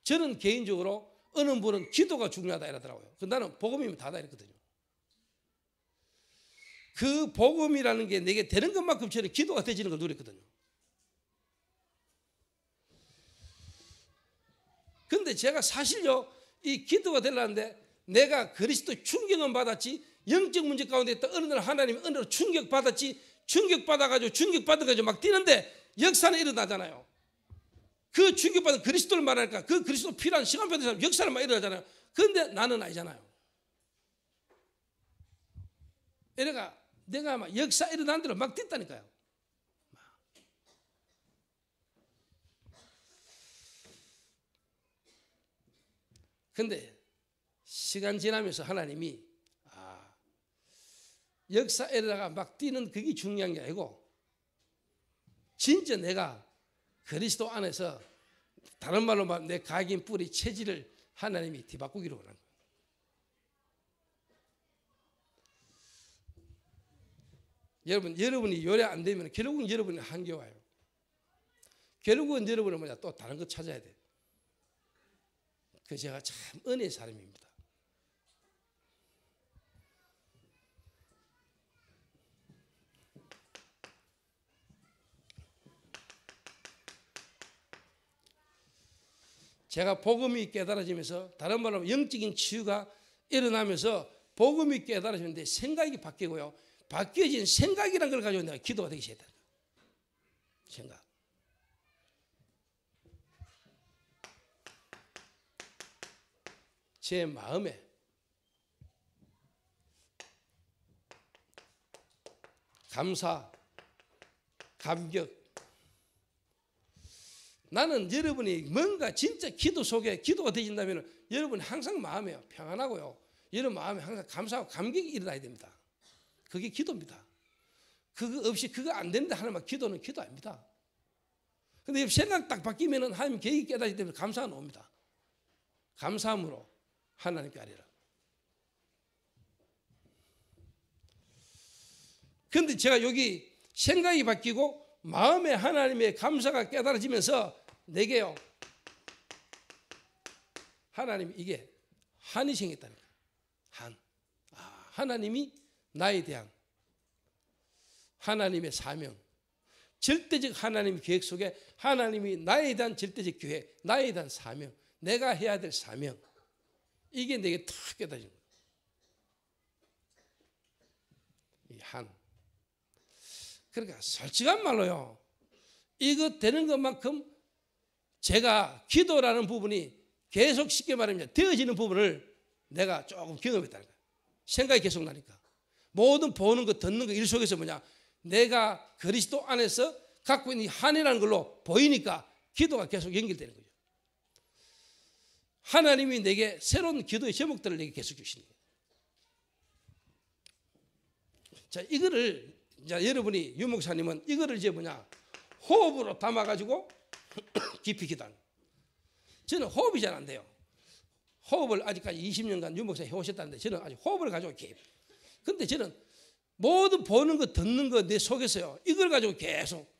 저는 개인적으로 어느 분은 기도가 중요하다 이러더라고요. 나는 복음이면 다다 이랬거든요. 그 복음이라는 게 내게 되는 것만큼 저는 기도가 되지는 걸 누렸거든요. 근데 제가 사실요, 이 기도가 되려는데 내가 그리스도 충격은 받았지 영적 문제 가운데 있다 어느 날 하나님 은혜로 충격 받았지 충격 받아가지고 충격 받아가지고 막 뛰는데 역사는 일어나잖아요. 그 충격받은 그리스도를 말하니까 그 그리스도 필요한 시간표에 사람 역사를 막 일어나잖아요. 그런데 나는 아니잖아요. 이래가 내가 막 역사 일어난 대로 막 됐다니까요. 근데 시간 지나면서 하나님이 아, 역사에다가 막 뛰는 그게 중요한 게 아니고 진짜 내가 그리스도 안에서 다른 말로 말하면 내 각인 뿌리 체질을 하나님이 뒤바꾸기로 원한 거예요. 여러분, 여러분이 요래 안 되면 결국은 여러분이 한겨와요. 결국은 여러분은 뭐냐 또 다른 거 찾아야 돼. 그 제가 참 은혜의 사람입니다. 제가 복음이 깨달아지면서 다른 말로 영적인 치유가 일어나면서 복음이 깨달아지는데 생각이 바뀌고요. 바뀌어진 생각이란 걸 가지고 내가 기도가 되기 시작했다. 생각. 제 마음에 감사, 감격. 나는 여러분이 뭔가 진짜 기도 속에 기도가 되신다면 여러분 항상 마음에 평안하고요. 여러분 마음에 항상 감사하고 감격이 일어나야 됩니다. 그게 기도입니다. 그거 없이 그거 안 된다 하는 기도는 기도 아닙니다. 근데 생각 딱 바뀌면은 하나님 계획이 깨닫기 때문에 감사가 나옵니다. 감사함으로 하나님께 아리라. 근데 제가 여기 생각이 바뀌고 마음에 하나님의 감사가 깨달아지면서 내게요. 하나님 이게 한이 거예요. 한. 아, 하나님이 나에 대한 하나님의 사명. 절대적 하나님 계획 속에 하나님이 나에 대한 절대적 계획, 나에 대한 사명, 내가 해야 될 사명. 이게 내게 탁 깨달아진 거예요. 이 한. 그러니까 솔직한 말로요. 이거 되는 것만큼 제가 기도라는 부분이 계속 쉽게 말하면 되어지는 부분을 내가 조금 경험했다는 거예요. 생각이 계속 나니까. 모든 보는 것, 듣는 것, 일 속에서 뭐냐. 내가 그리스도 안에서 갖고 있는 한이라는 걸로 보이니까 기도가 계속 연결되는 거죠. 하나님이 내게 새로운 기도의 제목들을 내게 계속 주시는 거예요. 자, 이거를 자, 여러분이 유목사님은 이거를 이제 뭐냐 호흡으로 담아가지고 *clears throat* 깊이 기도하는. 저는 호흡이 잘 안 돼요. 호흡을 아직까지 20년간 유목사 해오셨다는데 저는 아직 호흡을 가지고 깊. 근데 저는 모든 보는 거 듣는 거 내 속에서요. 이걸 가지고 계속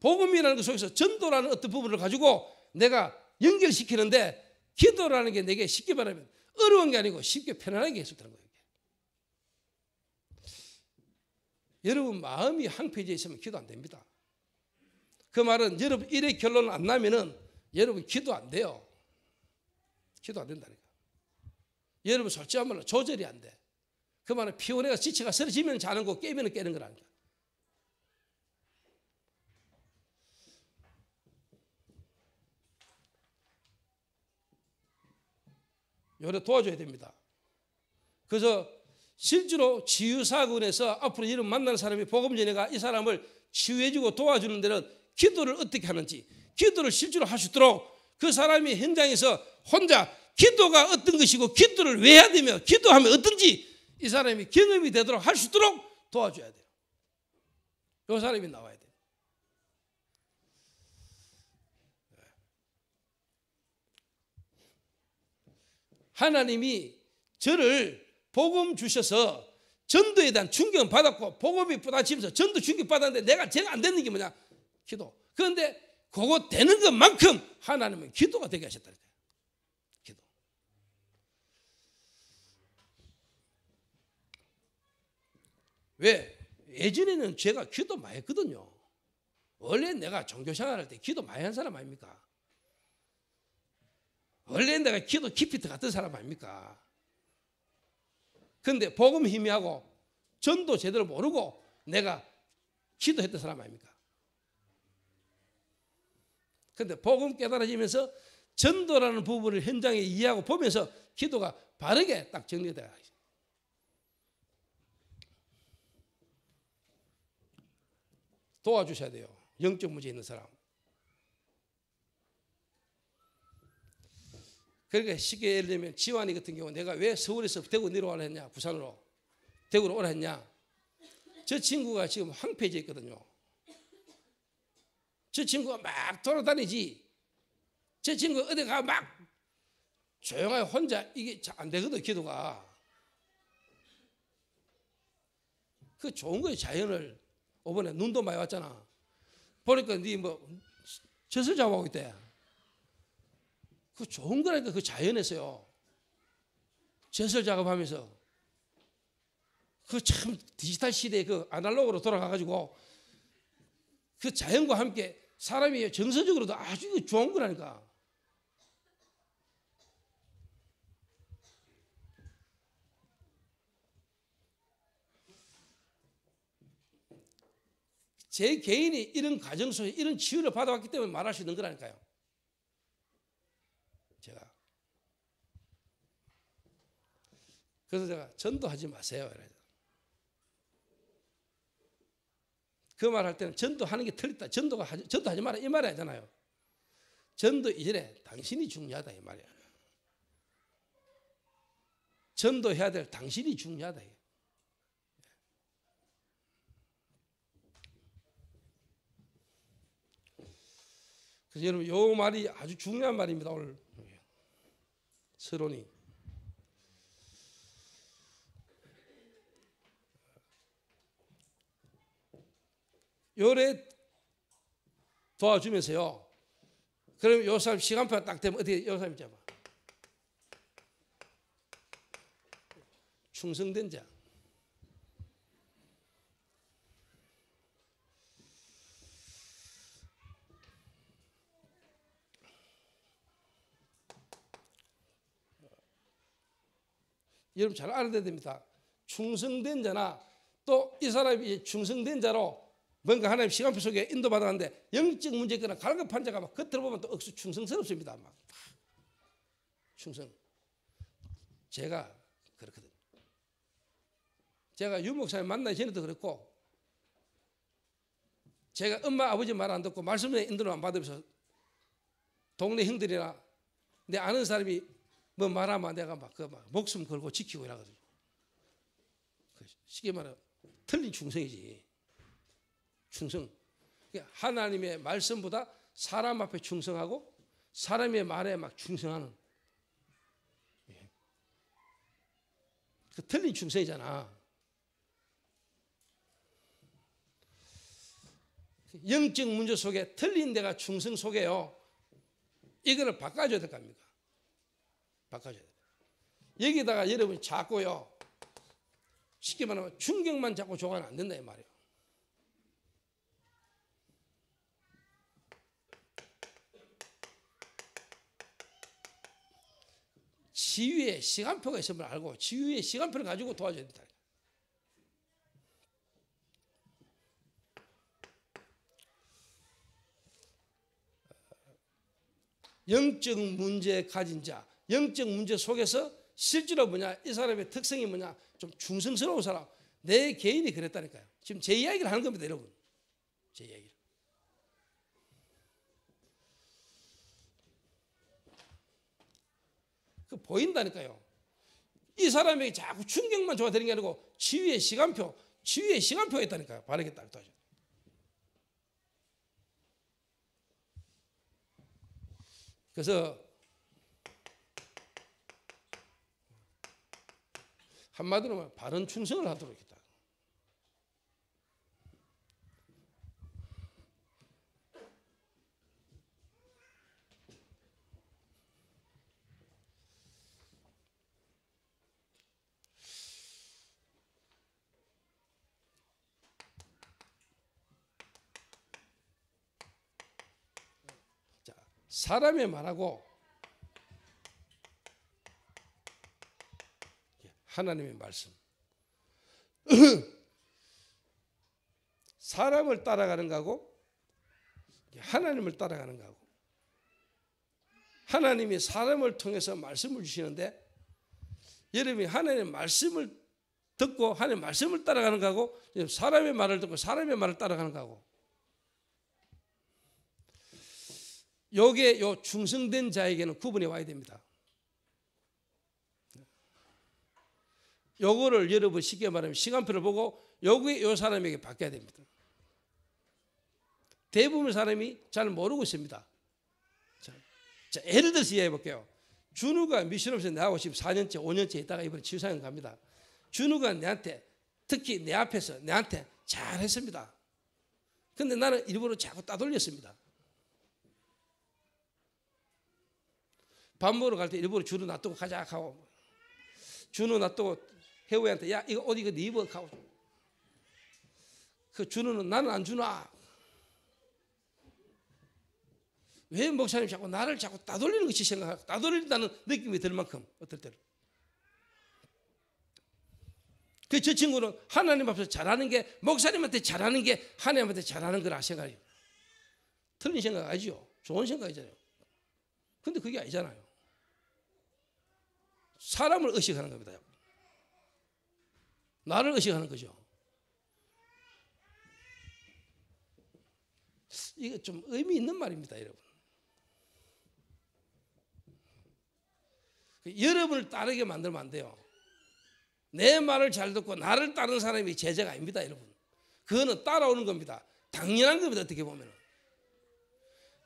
복음이라는 것 속에서 전도라는 어떤 부분을 가지고 내가 연결시키는데 기도라는 게 내게 쉽게 말하면 어려운 게 아니고 쉽게 편안하게 해석되는 거예요. 여러분 마음이 항폐지에 있으면 기도 안 됩니다. 그 말은 여러분 일의 결론 안 나면은 여러분 기도 안 돼요. 기도 안 된다니까. 여러분 솔직한 말로 조절이 안 돼. 그 말은 피곤해가 지치가 쓰러지면 자는 거 깨면 깨는 거라니까. 요래 도와줘야 됩니다. 그래서 실제로 치유사건에서 앞으로 이런 만나는 사람이 복음 전에가 이 사람을 치유해주고 도와주는 데는 기도를 어떻게 하는지 기도를 실제로 할 수 있도록 그 사람이 현장에서 혼자 기도가 어떤 것이고 기도를 왜 해야 되며 기도하면 어떤지 이 사람이 경험이 되도록 할 수 있도록 도와줘야 돼요. 이 사람이 나와야 돼요. 하나님이 저를 복음 주셔서 전도에 대한 충격을 받았고 복음이 부딪히면서 전도 충격 받았는데 내가 제가 안 되는 게 뭐냐? 기도. 그런데 그거 되는 것만큼 하나님은 기도가 되게 하셨다. 왜? 예전에는 제가 기도 많이 했거든요. 원래 내가 종교 생활 할 때 기도 많이 한 사람 아닙니까? 원래 내가 기도 깊이 들어갔던 사람 아닙니까? 근데 복음 희미하고 전도 제대로 모르고 내가 기도했던 사람 아닙니까? 근데 복음 깨달아지면서 전도라는 부분을 현장에 이해하고 보면서 기도가 바르게 딱 정리돼요. 도와주셔야 돼요. 영적 문제 있는 사람. 그러니까 쉽게 예를 들면 지환이 같은 경우 내가 왜 서울에서 대구 내려오라 했냐 부산으로. 대구로 오라 했냐. 저 친구가 지금 황폐지에 있거든요. 저 친구가 막 돌아다니지. 저 친구 어디 가? 막 조용하게 혼자 이게 안 되거든 기도가. 그 좋은 거예요 자연을 이번에 눈도 많이 왔잖아 보니까 네뭐 젖을 잡아오고 있대 그 좋은 거라니까 그 자연에서요. 제설 작업하면서 그 참 디지털 시대에 그 아날로그로 돌아가가지고 그 자연과 함께 사람이 정서적으로도 아주 좋은 거라니까. 제 개인이 이런 과정 속에 이런 치유를 받아왔기 때문에 말할 수 있는 거라니까요. 제가. 그래서 제가 전도하지 마세요. 그 말 할 때는 전도하는 게 틀렸다. 전도가 하지, 전도하지 마라 이 말이 아니잖아요. 전도 이전에 당신이 중요하다 이 말이야. 전도해야 될 당신이 중요하다. 그래서 여러분 요 말이 아주 중요한 말입니다 오늘 서론이 요래 도와주면서요. 그럼 요 사람 시간표가 딱 되면 어떻게 요 사람 잡아? 충성된 자. 여러분 잘 알아야 됩니다. 충성된 자나 또 이 사람이 충성된 자로 뭔가 하나님 시간표 속에 인도받았는데 영적 문제거나 갈급한 자가 막 겉으로 보면 또 억수 충성스럽습니다. 막 충성. 제가 그렇거든. 제가 유 목사님 만나기 전에도 그랬고 제가 엄마 아버지 말 안 듣고 말씀에 인도를 안 받으면서 동네 형들이나 내 아는 사람이 뭐 말하면 내가 막, 그 막 목숨 걸고 지키고 이러거든요. 쉽게 말해 틀린 충성이지. 충성. 그러니까 하나님의 말씀보다 사람 앞에 충성하고 사람의 말에 막 충성하는. 예. 그 틀린 충성이잖아. 영적 문제 속에 틀린 데가 충성 속에요. 이거를 바꿔줘야 될 겁니다. 바꿔줘야 돼. 여기다가 여러분 자꾸요. 쉽게 말하면 충격만 자꾸 줘가면 안 된다 이 말이에요. 지휘의 시간표가 있음을 알고 지휘의 시간표를 가지고 도와줘야 된다. 영적 문제 가진 자, 영적 문제 속에서 실제로 뭐냐, 이 사람의 특성이 뭐냐, 좀 충성스러운 사람, 내 개인이 그랬다니까요. 지금 제 이야기를 하는 겁니다, 여러분. 제 이야기를. 그 보인다니까요. 이 사람에게 자꾸 충격만 줘야 되는 게 아니고 지위의 시간표, 지위의 시간표가 있다니까요. 바르게 딱 도와줘. 그래서 한마디로 바른 충성을 하도록 했다. 자, 사람의 말하고 하나님의 말씀. *clears throat* 사람을 따라가는 거하고 하나님을 따라가는 거하고 하나님이 사람을 통해서 말씀을 주시는데 여러분이 하나님의 말씀을 듣고 하나님의 말씀을 따라가는 거하고 사람의 말을 듣고 사람의 말을 따라가는 거하고 요게 요 충성된 자에게는 구분이 와야 됩니다. 요거를 여러분 쉽게 말하면 시간표를 보고 요게 요 사람에게 바뀌어야 됩니다. 대부분 사람이 잘 모르고 있습니다. 자, 자 예를 들어서 이해해 볼게요. 준우가 미션업에서 나하고 지금 4년째, 5년째 있다가 이번에 치유사연 갑니다. 준우가 내한테 특히 내 앞에서 내한테 잘했습니다. 근데 나는 일부러 자꾸 따돌렸습니다. 밥 먹으러 갈 때 일부러 준우 놔두고 가자 하고 준우 놔두고 해우한테 야 이거 옷 이거 네 입어 하고 그 준우는 나는 안 주나 왜 목사님 자꾸 나를 자꾸 따돌리는 것이 생각하고 따돌린다는 느낌이 들 만큼 어떨 때는 그 저 친구는 하나님 앞에서 잘하는 게 목사님한테 잘하는 게 하나님한테 잘하는 거라 생각해요. 틀린 생각 아니죠. 좋은 생각이잖아요. 근데 그게 아니잖아요. 사람을 의식하는 겁니다. 나를 의식하는 거죠. 이게 좀 의미 있는 말입니다, 여러분. 여러분을 따르게 만들면 안 돼요. 내 말을 잘 듣고 나를 따르는 사람이 제자가 아닙니다, 여러분. 그거는 따라오는 겁니다. 당연한 겁니다, 어떻게 보면.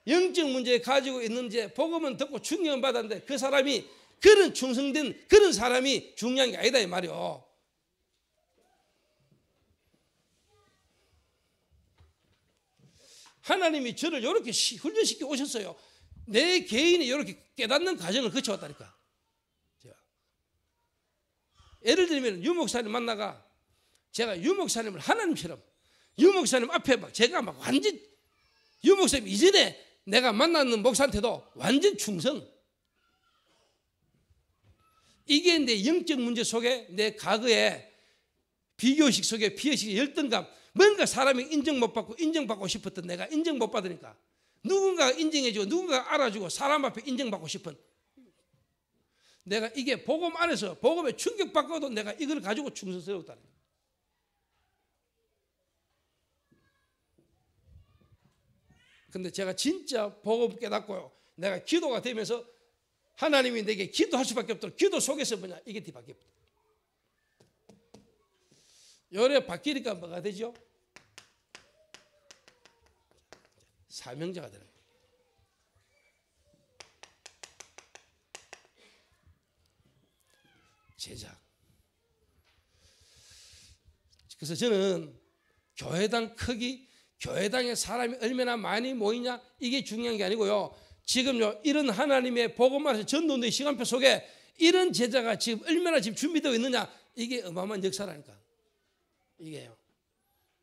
영적 문제 가지고 있는지 복음은 듣고 충격을 받았는데 그 사람이 그런 충성된 그런 사람이 중요한 게 아니다 이 말이요. 하나님이 저를 이렇게 훈련시켜 오셨어요. 내 개인이 이렇게 깨닫는 과정을 거쳐왔다니까. 예를 들면 유목사님 만나가 제가 유목사님을 하나님처럼 유목사님 앞에 막 제가 막 완전 유목사님 이전에 내가 만났는 목사한테도 완전 충성. 이게 내 영적 문제 속에 내 과거에 비교식 속에 비의식의 열등감 뭔가 사람이 인정 못 받고 인정받고 싶었던 내가 인정 못 받으니까 누군가 인정해주고 누군가 알아주고 사람 앞에 인정받고 싶은 내가 이게 복음 안에서 복음에 충격받고도 내가 이걸 가지고 충성스러웠다는 거예요. 근데 제가 진짜 복음 깨닫고요. 내가 기도가 되면서 하나님이 내게 기도할 수밖에 없도록 기도 속에서 뭐냐 이게 뒤바뀌어. 요래 바뀌니까 뭐가 되죠? 사명자가 되는 거예요. 제자. 그래서 저는 교회당 크기, 교회당에 사람이 얼마나 많이 모이냐 이게 중요한 게 아니고요. 지금요 이런 하나님의 복음만에서 전도의 시간표 속에 이런 제자가 지금 얼마나 지금 준비되어 있느냐 이게 어마어마한 역사라니까. 이게요.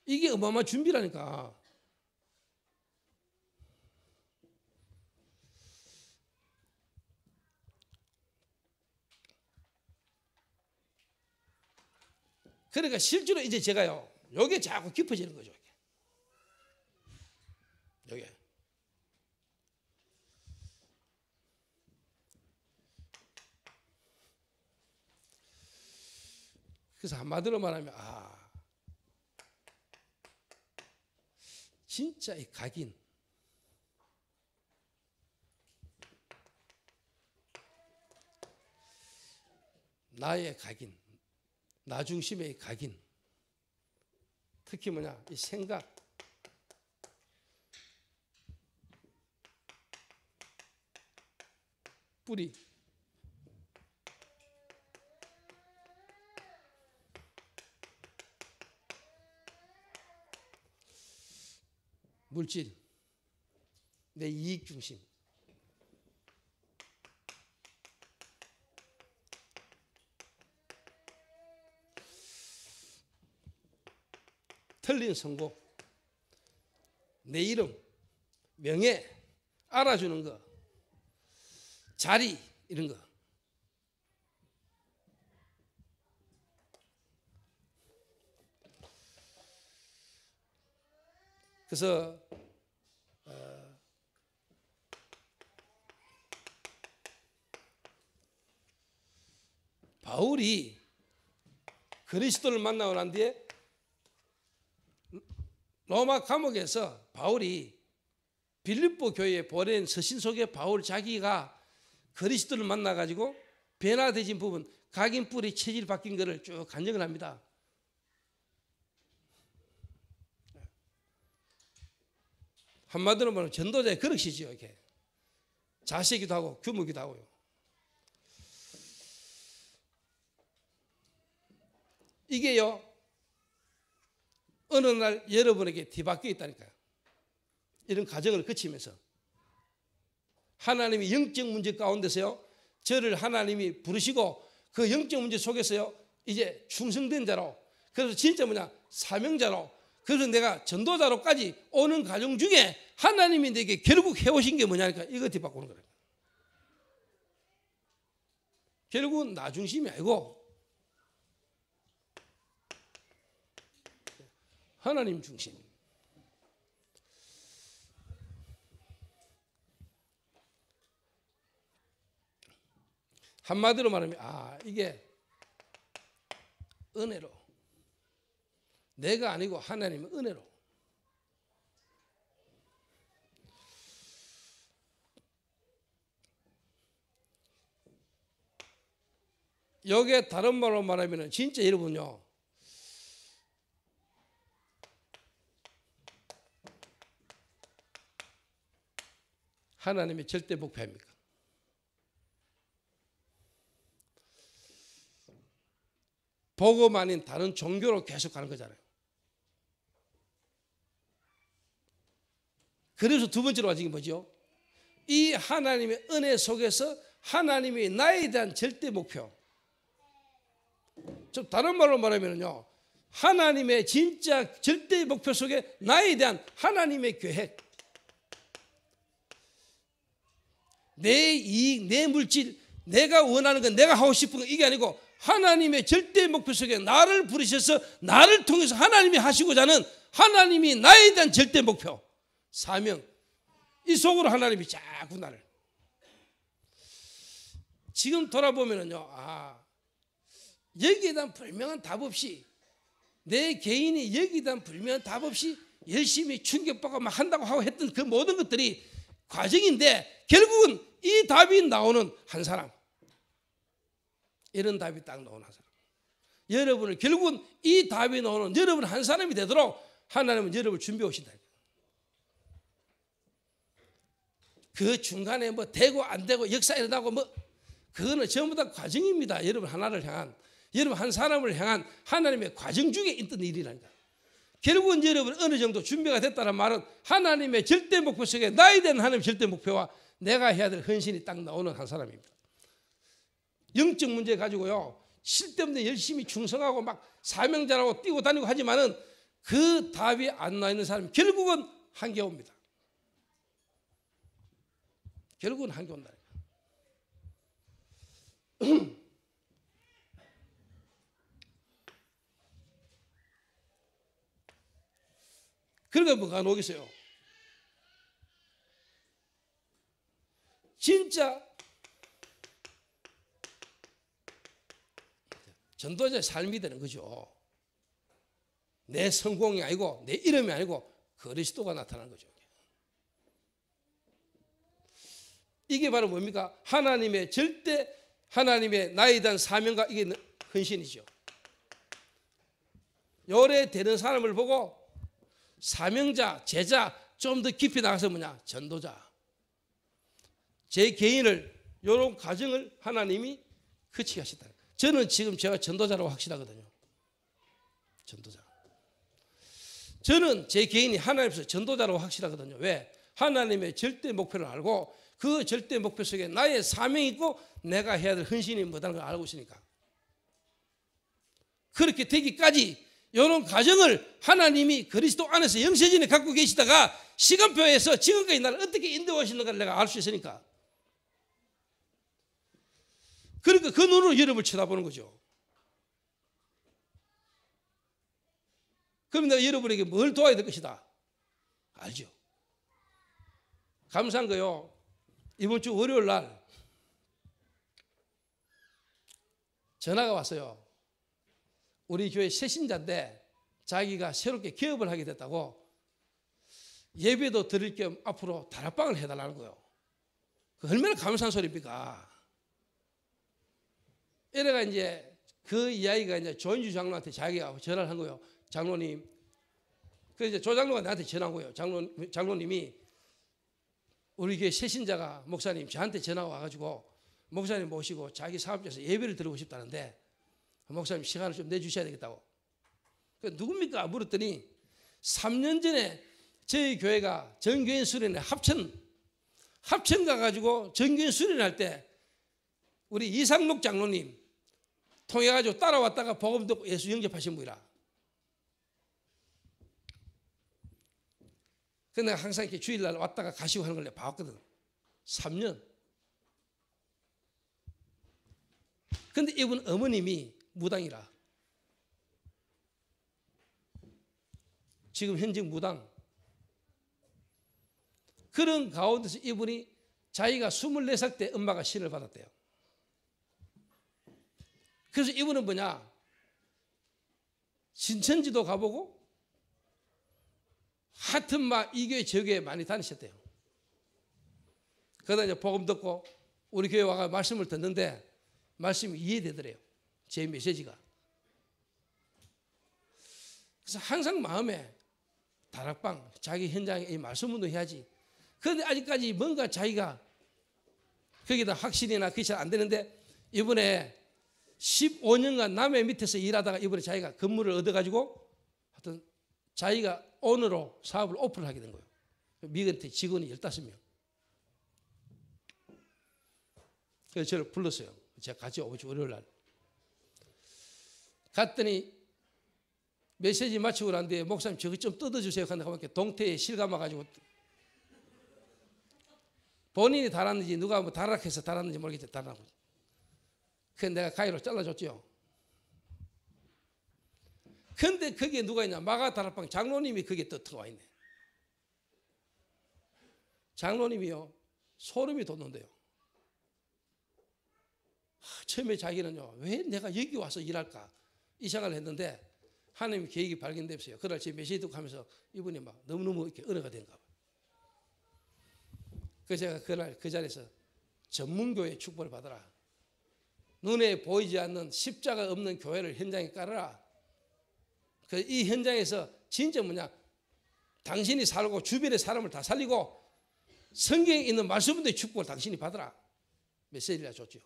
이게 어마어마한 준비라니까. 그러니까 실제로 이제 제가요, 요게 자꾸 깊어지는 거죠. 요게. 그래서 한마디로 말하면, 아, 진짜 이 각인. 나의 각인. 나 중심의 각인. 특히 뭐냐, 이 생각. 뿌리. 물질. 내 이익 중심. 틀린 선곡, 내 이름, 명예, 알아주는 거, 자리, 이런 거. 그래서 어, 바울이 그리스도를 만나고 난 뒤에 로마 감옥에서 바울이 빌립보 교회에 보낸 서신 속에 바울 자기가 그리스도를 만나 가지고 변화되진 부분 각인 뿔이 체질 바뀐 것을 쭉 간증을 합니다. 한마디로 말하면 전도자의 그릇이죠 이게 자세기도 하고 규모기도 하고요. 이게요 어느 날 여러분에게 뒤바뀌어 있다니까요. 이런 과정을 거치면서 하나님이 영적 문제 가운데서요. 저를 하나님이 부르시고 그 영적 문제 속에서요. 이제 충성된 자로 그래서 진짜 뭐냐 사명자로 그래서 내가 전도자로까지 오는 과정 중에 하나님이 내게 결국 해오신 게 뭐냐니까 이거 뒤바꾸는 거예요. 결국은 나 중심이 아니고 하나님 중심. 한마디로 말하면 아 이게 은혜로 내가 아니고 하나님의 은혜로 여기에 다른 말로 말하면 진짜 여러분요 하나님의 절대 목표입니까? 아닌 다른 종교로 계속 가는 거잖아요. 그래서 두 번째로 와진 게 뭐죠? 이 하나님의 은혜 속에서 하나님이 나에 대한 절대 목표. 좀 다른 말로 말하면요. 하나님의 진짜 절대 목표 속에 나에 대한 하나님의 계획. 내 이익, 내 물질, 내가 원하는 건 내가 하고 싶은 건 이게 아니고 하나님의 절대 목표 속에 나를 부르셔서 나를 통해서 하나님이 하시고자 하는 하나님이 나에 대한 절대 목표, 사명. 이 속으로 하나님이 자꾸 나를. 지금 돌아보면은요, 아, 여기에 대한 분명한 답 없이 내 개인이 여기에 대한 분명한 답 없이 열심히 충격받고 막 한다고 하고 했던 그 모든 것들이 과정인데 결국은 이 답이 나오는 한 사람. 이런 답이 딱 나오는 한 사람. 여러분을 결국은 이 답이 나오는 여러분 한 사람이 되도록 하나님은 여러분을 준비해 오신다. 그 중간에 뭐 되고 안 되고 역사 일어나고 뭐 그거는 전부 다 과정입니다. 여러분 하나를 향한 여러분 한 사람을 향한 하나님의 과정 중에 있던 일이라니까. 결국은 여러분 어느 정도 준비가 됐다는 말은 하나님의 절대 목표 속에 나에 대한 하나님의 절대 목표와 내가 해야 될 헌신이 딱 나오는 한 사람입니다. 영적 문제 가지고요. 쓸데없는 열심히 충성하고 막 사명자라고 뛰고 다니고 하지만은 그 답이 안 나 있는 사람이 결국은 한계 옵니다. 결국은 한계 온다. 그러니까 뭐가 오겠어요? 진짜 전도자의 삶이 되는 거죠. 내 성공이 아니고 내 이름이 아니고 그리스도가 나타나는 거죠. 이게 바로 뭡니까? 하나님의 절대 하나님의 나에 대한 사명과 이게 헌신이죠. 요래 되는 사람을 보고 사명자, 제자 좀 더 깊이 나가서 뭐냐? 전도자. 제 개인을 이런 과정을 하나님이 그치게 하시다. 저는 지금 제가 전도자라고 확신하거든요. 전도자. 저는 제 개인이 하나님께서 전도자라고 확신하거든요. 왜? 하나님의 절대 목표를 알고 그 절대 목표 속에 나의 사명이 있고 내가 해야 될 헌신이 뭐다는 걸 알고 있으니까. 그렇게 되기까지 이런 과정을 하나님이 그리스도 안에서 영세전에 갖고 계시다가 시간표에서 지금까지 나를 어떻게 인도하시는가를 내가 알 수 있으니까. 그러니까 그 눈으로 여러분을 쳐다보는 거죠. 그럼 내가 여러분에게 뭘 도와야 될 것이다. 알죠. 감사한 거요. 이번 주 월요일 날 전화가 왔어요. 우리 교회 새신자인데 자기가 새롭게 기업을 하게 됐다고 예배도 드릴 겸 앞으로 다락방을 해달라는 거예요. 그 얼마나 감사한 소리입니까? 이래가 이제 그 이야기가 이제 조인주 장로한테 자기가 전화를 한 거예요. 장로님. 그 이제 조 장로가 나한테 전화한 거예요. 장로, 장로님이 우리 교회 새신자가 목사님 저한테 전화 와가지고 목사님 모시고 자기 사업자에서 예배를 드리고 싶다는데 목사님 시간을 좀 내주셔야 되겠다고. 그 누굽니까? 물었더니 3년 전에 저희 교회가 전교인 수련회 합천 합천 가가지고 전교인 수련할 때 우리 이상록 장로님 통해가지고 따라왔다가 복음 듣고 예수 영접하신 분이라. 그 내가 항상 이렇게 주일날 왔다가 가시고 하는 걸 내가 봤거든. 3년. 근데 이분 어머님이 무당이라. 지금 현직 무당 그런 가운데서 이분이 자기가 24살 때 엄마가 신을 받았대요. 그래서 이분은 뭐냐? 신천지도 가보고 하여튼 막 이교회 저교회 많이 다니셨대요. 그러다 이제 복음 듣고 우리 교회 와가 말씀을 듣는데 말씀이 이해되더래요. 제 메시지가. 그래서 항상 마음에 다락방 자기 현장에 이 말씀 운동해야지. 그런데 아직까지 뭔가 자기가 거기다 확신이나 그게 잘 안 되는데 이번에 15년간 남의 밑에서 일하다가 이번에 자기가 건물을 얻어가지고 하여튼 자기가 오늘로 사업을 오픈하게 된 거예요. 미국한테 직원이 15명. 그래서 저를 불렀어요. 제가 같이 오죠, 월요일 날. 갔더니 메시지 마치고 난 뒤에 목사님 저거 좀 뜯어주세요. 이렇게 동태에 실 감아가지고 본인이 달았는지 누가 뭐 다락해서 달았는지 모르겠지 달라고. 그래서 내가 가위로 잘라줬죠. 근데 거기에 누가 있냐? 마가 다락방 장로님이 거기에 또 들어와 있네. 장로님이요. 소름이 돋는데요. 하, 처음에 자기는요. 왜 내가 여기 와서 일할까? 이 생각을 했는데 하나님 계획이 발견됐어요. 그날 제 메시지 듣고 하면서 이분이 막 너무너무 이렇게 은혜가 된가 봐요. 그래서 제가 그날 그 자리에서 전문교회 축복을 받아라. 눈에 보이지 않는 십자가 없는 교회를 현장에 깔아라. 그이 현장에서 진짜 뭐냐? 당신이 살고 주변의 사람을 다 살리고 성경에 있는 말씀들의 축복을 당신이 받아라. 메시지를 줬죠.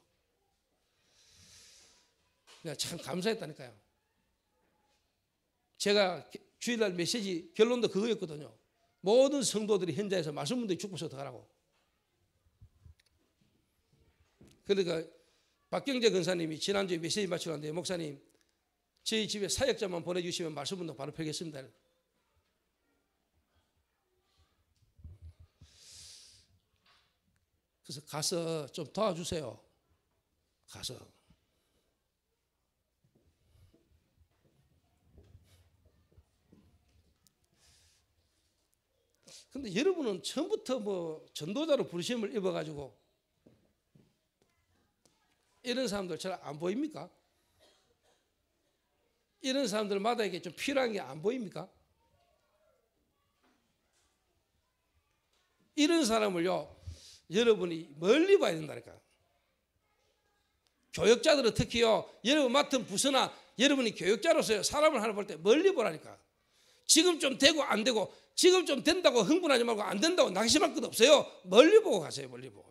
내가 참 감사했다니까요. 제가 주일날 메시지 결론도 그거였거든요. 모든 성도들이 현장에서 말씀분들이 축복서 들어가라고. 그러니까 박경재 근사님이 지난주에 메시지 마치고 왔는데 목사님 저희 집에 사역자만 보내주시면 말씀분도 바로 펴겠습니다. 그래서 가서 좀 도와주세요. 가서. 근데 여러분은 처음부터 뭐 전도자로 부르심을 입어가지고 이런 사람들 잘 안 보입니까? 이런 사람들마다 이게 좀 필요한 게 안 보입니까? 이런 사람을요, 여러분이 멀리 봐야 된다니까. 교육자들은 특히요, 여러분 맡은 부서나 여러분이 교육자로서 사람을 하나 볼 때 멀리 보라니까. 지금 좀 되고 안 되고, 지금 좀 된다고 흥분하지 말고 안 된다고 낙심할 것 없어요. 멀리 보고 가세요, 멀리 보고.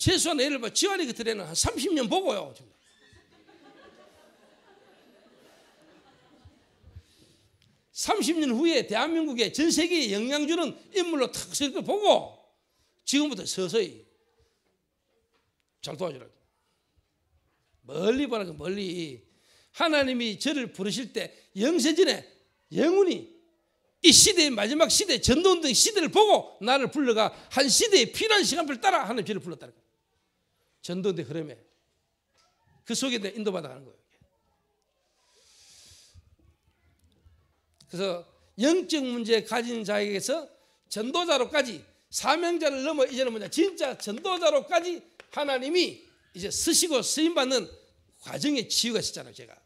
최소한 예를 들어 지환이 그들에는 한 30년 보고요. 30년 후에 대한민국에 전 세계에 영향 주는 인물로 탁 서서 보고 지금부터 서서히 잘 도와주라. 멀리 보라고 멀리 하나님이 저를 부르실 때 영세전에 영혼이 이 시대의 마지막 시대 전도운동 시대를 보고 나를 불러가 한 시대의 필요한 시간표를 따라 하나님 저를 불렀다는 거예요. 전도운동 흐름에 그 속에 내 인도받아 가는 거예요. 그래서 영적 문제 가진 자에게서 전도자로까지 사명자를 넘어 이제는 뭐냐 진짜 전도자로까지 하나님이 이제 쓰시고 쓰임 받는 과정의 치유가 있었잖아요 제가.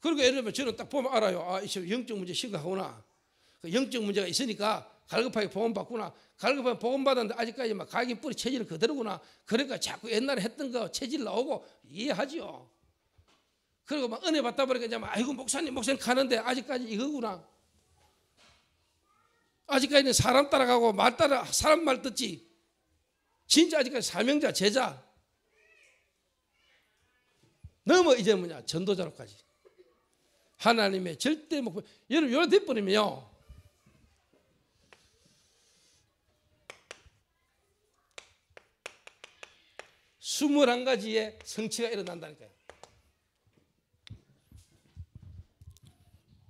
그리고 예를 들면 저는 딱 보면 알아요. 아 영적 문제 심각하구나. 그 영적 문제가 있으니까 갈급하게 보험 받구나 갈급하게 보험 받았는데 아직까지 막 가기 뿌리 체질은 그대로구나 그러니까 자꾸 옛날에 했던 거 체질 나오고 이해하지요 그리고 막 은혜 받다 보니까 이제 막 아이고 목사님 목사님 가는데 아직까지 이거구나. 아직까지는 사람 따라가고 말 따라 사람 말 듣지. 진짜 아직까지 사명자 제자. 넘어 이제 뭐냐 전도자로까지. 하나님의 절대 목표. 여러분 요런 돼버리면요. 스물한 가지의 성취가 일어난다니까요.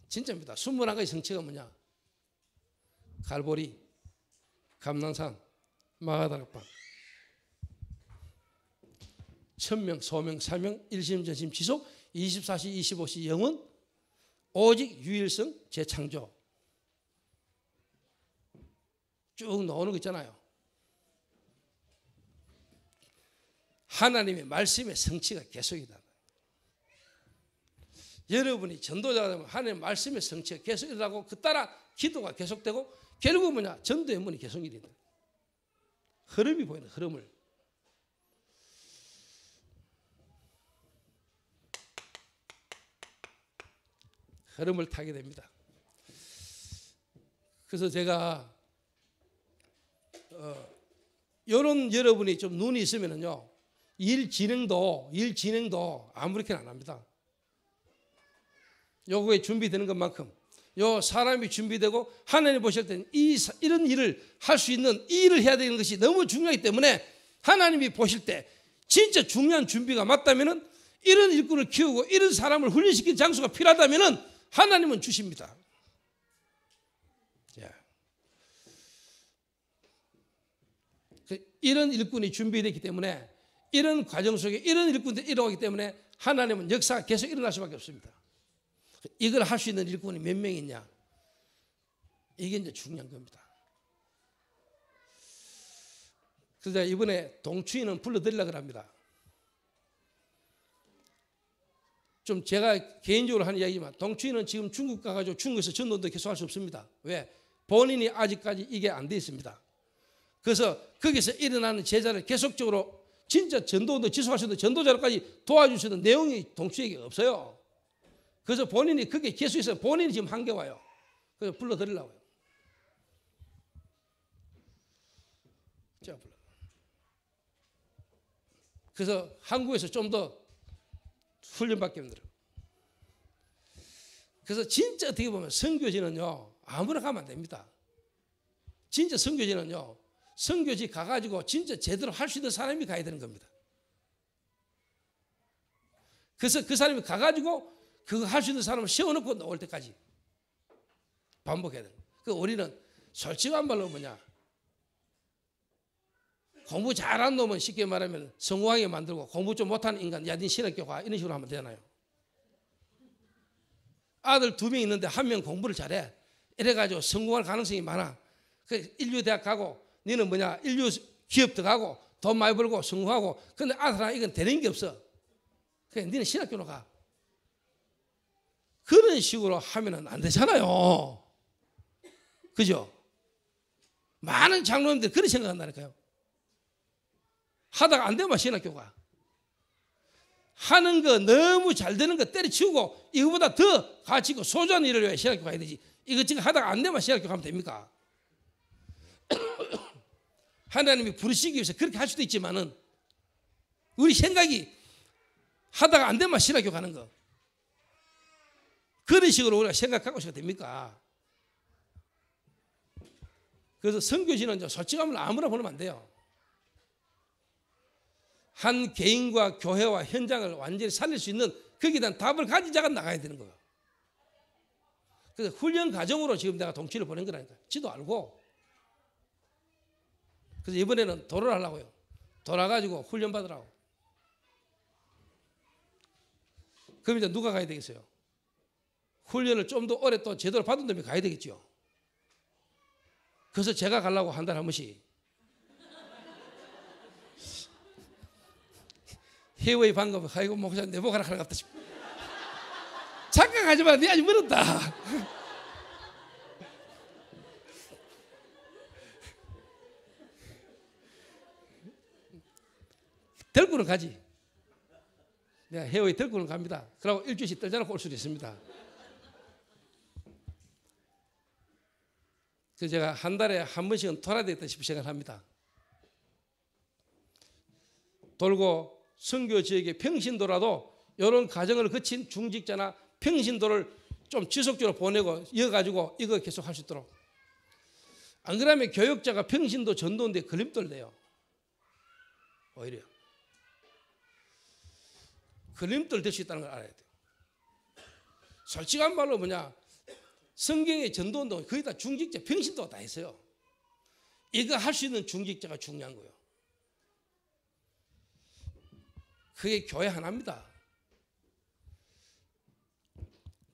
진짜입니다. 21가지 성취가 뭐냐? 갈보리, 감난산, 마가다락방. 천명, 소명, 사명, 일심, 전심, 지속, 24시, 25시 영원, 오직 유일성, 재창조. 쭉 나오는 거 있잖아요. 하나님의 말씀의 성취가 계속이다. 여러분이 전도자가 되면 하나님의 말씀의 성취가 계속 일어나고 그 따라 기도가 계속되고 결국 뭐냐 전도의 문이 계속 일어다 흐름이 보이는 흐름을 흐름을 타게 됩니다. 그래서 제가 어, 이런 여러분이 좀 눈이 있으면은요 일 진행도 일 진행도 아무렇게나 안 합니다. 요거에 준비되는 것만큼 요 사람이 준비되고 하나님 보실 때는 이 이런 일을 할 수 있는 이 일을 해야 되는 것이 너무 중요하기 때문에 하나님이 보실 때 진짜 중요한 준비가 맞다면은 이런 일꾼을 키우고 이런 사람을 훈련시킨 장소가 필요하다면은 하나님은 주십니다. 그 이런 일꾼이 준비되기 때문에 이런 과정 속에 이런 일꾼들이 일어나기 때문에 하나님은 역사가 계속 일어날 수밖에 없습니다. 이걸 할 수 있는 일꾼이 몇명 있냐? 이게 이제 중요한 겁니다. 그래서 이번에 동추인은 불러드리려고 합니다. 좀 제가 개인적으로 하는 이야기지만 동추인은 지금 중국 가가지고 중국에서 전도도 계속 할 수 없습니다. 왜? 본인이 아직까지 이게 안 돼 있습니다. 그래서 거기서 일어나는 제자를 계속적으로 진짜 전도도 있는 전도자로까지 있는 내용이 동추에게 없어요. 그래서 본인이 그게 계속해서 본인이 지금 한계 와요. 그래서 불러드리려고요. 제가 불러. 그래서 한국에서 좀 더 훈련받기 힘들어. 그래서 진짜 어떻게 보면 선교지는요 아무나 가면 안 됩니다. 진짜 선교지는요 선교지 가가지고 진짜 제대로 할 수 있는 사람이 가야 되는 겁니다. 그래서 그 사람이 가가지고 그거 할 수 있는 사람을 세워놓고 나올 때까지 반복해야 돼요. 그 우리는 솔직한 말로 뭐냐. 공부 잘한 놈은 쉽게 말하면 성공하게 만들고 공부 좀 못하는 인간, 야, 니 신학교 가. 이런 식으로 하면 되잖아요. 아들 두 명 있는데 한 명 공부를 잘해. 이래가지고 성공할 가능성이 많아. 그 인류 대학 가고, 니는 뭐냐, 인류 기업 들어가고, 돈 많이 벌고, 성공하고, 근데 아들 하나 이건 되는 게 없어. 그래, 니는 신학교로 가. 그런 식으로 하면 안 되잖아요. 그죠? 많은 장로님들 그런 생각한다니까요. 하다가 안 되면 신학교가. 하는 거 너무 잘 되는 거 때려치우고 이거보다 더 가치고 소중한 일을 위해 신학교 가야 되지. 지금 하다가 안 되면 신학교 가면 됩니까? 하나님이 부르시기 위해서 그렇게 할 수도 있지만은 우리 생각이 하다가 안 되면 신학교 가는 거. 그런 식으로 우리가 생각하고 있어야 됩니까? 그래서 선교지는 솔직하면 아무나 보내면 안 돼요. 한 개인과 교회와 현장을 완전히 살릴 수 있는 거기에 대한 답을 가진 자가 나가야 되는 거예요. 그래서 훈련 과정으로 지금 내가 동치를 보낸 거라니까. 지도 알고. 그래서 이번에는 도를 하려고요. 돌아가지고 훈련 받으라고. 그럼 이제 누가 가야 되겠어요? 훈련을 좀 더 오래 또 제대로 받은 놈이 가야 되겠죠. 그래서 제가 가려고 한 달에 한 번씩 해외 방금 아이고 목사 내보고 가라 하는 같다 싶어. 잠깐 가지 마. 네 아직 멀었다. 들고는 가지. 내가 해외에 들고는 갑니다. 그러고 일주일씩 떨자놓고 올 수도 있습니다. 그래서 제가 한 달에 한 번씩은 돌아야 되겠다싶이 생각합니다. 돌고 선교 지역의 평신도라도 이런 과정을 거친 중직자나 평신도를 좀 지속적으로 보내고 이어가지고 이거 계속 할 수 있도록. 안 그러면 교육자가 평신도 전도인데 걸림돌 돼요. 오히려. 걸림돌 될수 있다는 걸 알아야 돼요. 솔직한 말로 뭐냐. 성경의 전도 운동 거의 다 중직자, 평신도가 다 했어요. 이거 할 수 있는 중직자가 중요한 거예요. 그게 교회 하나입니다.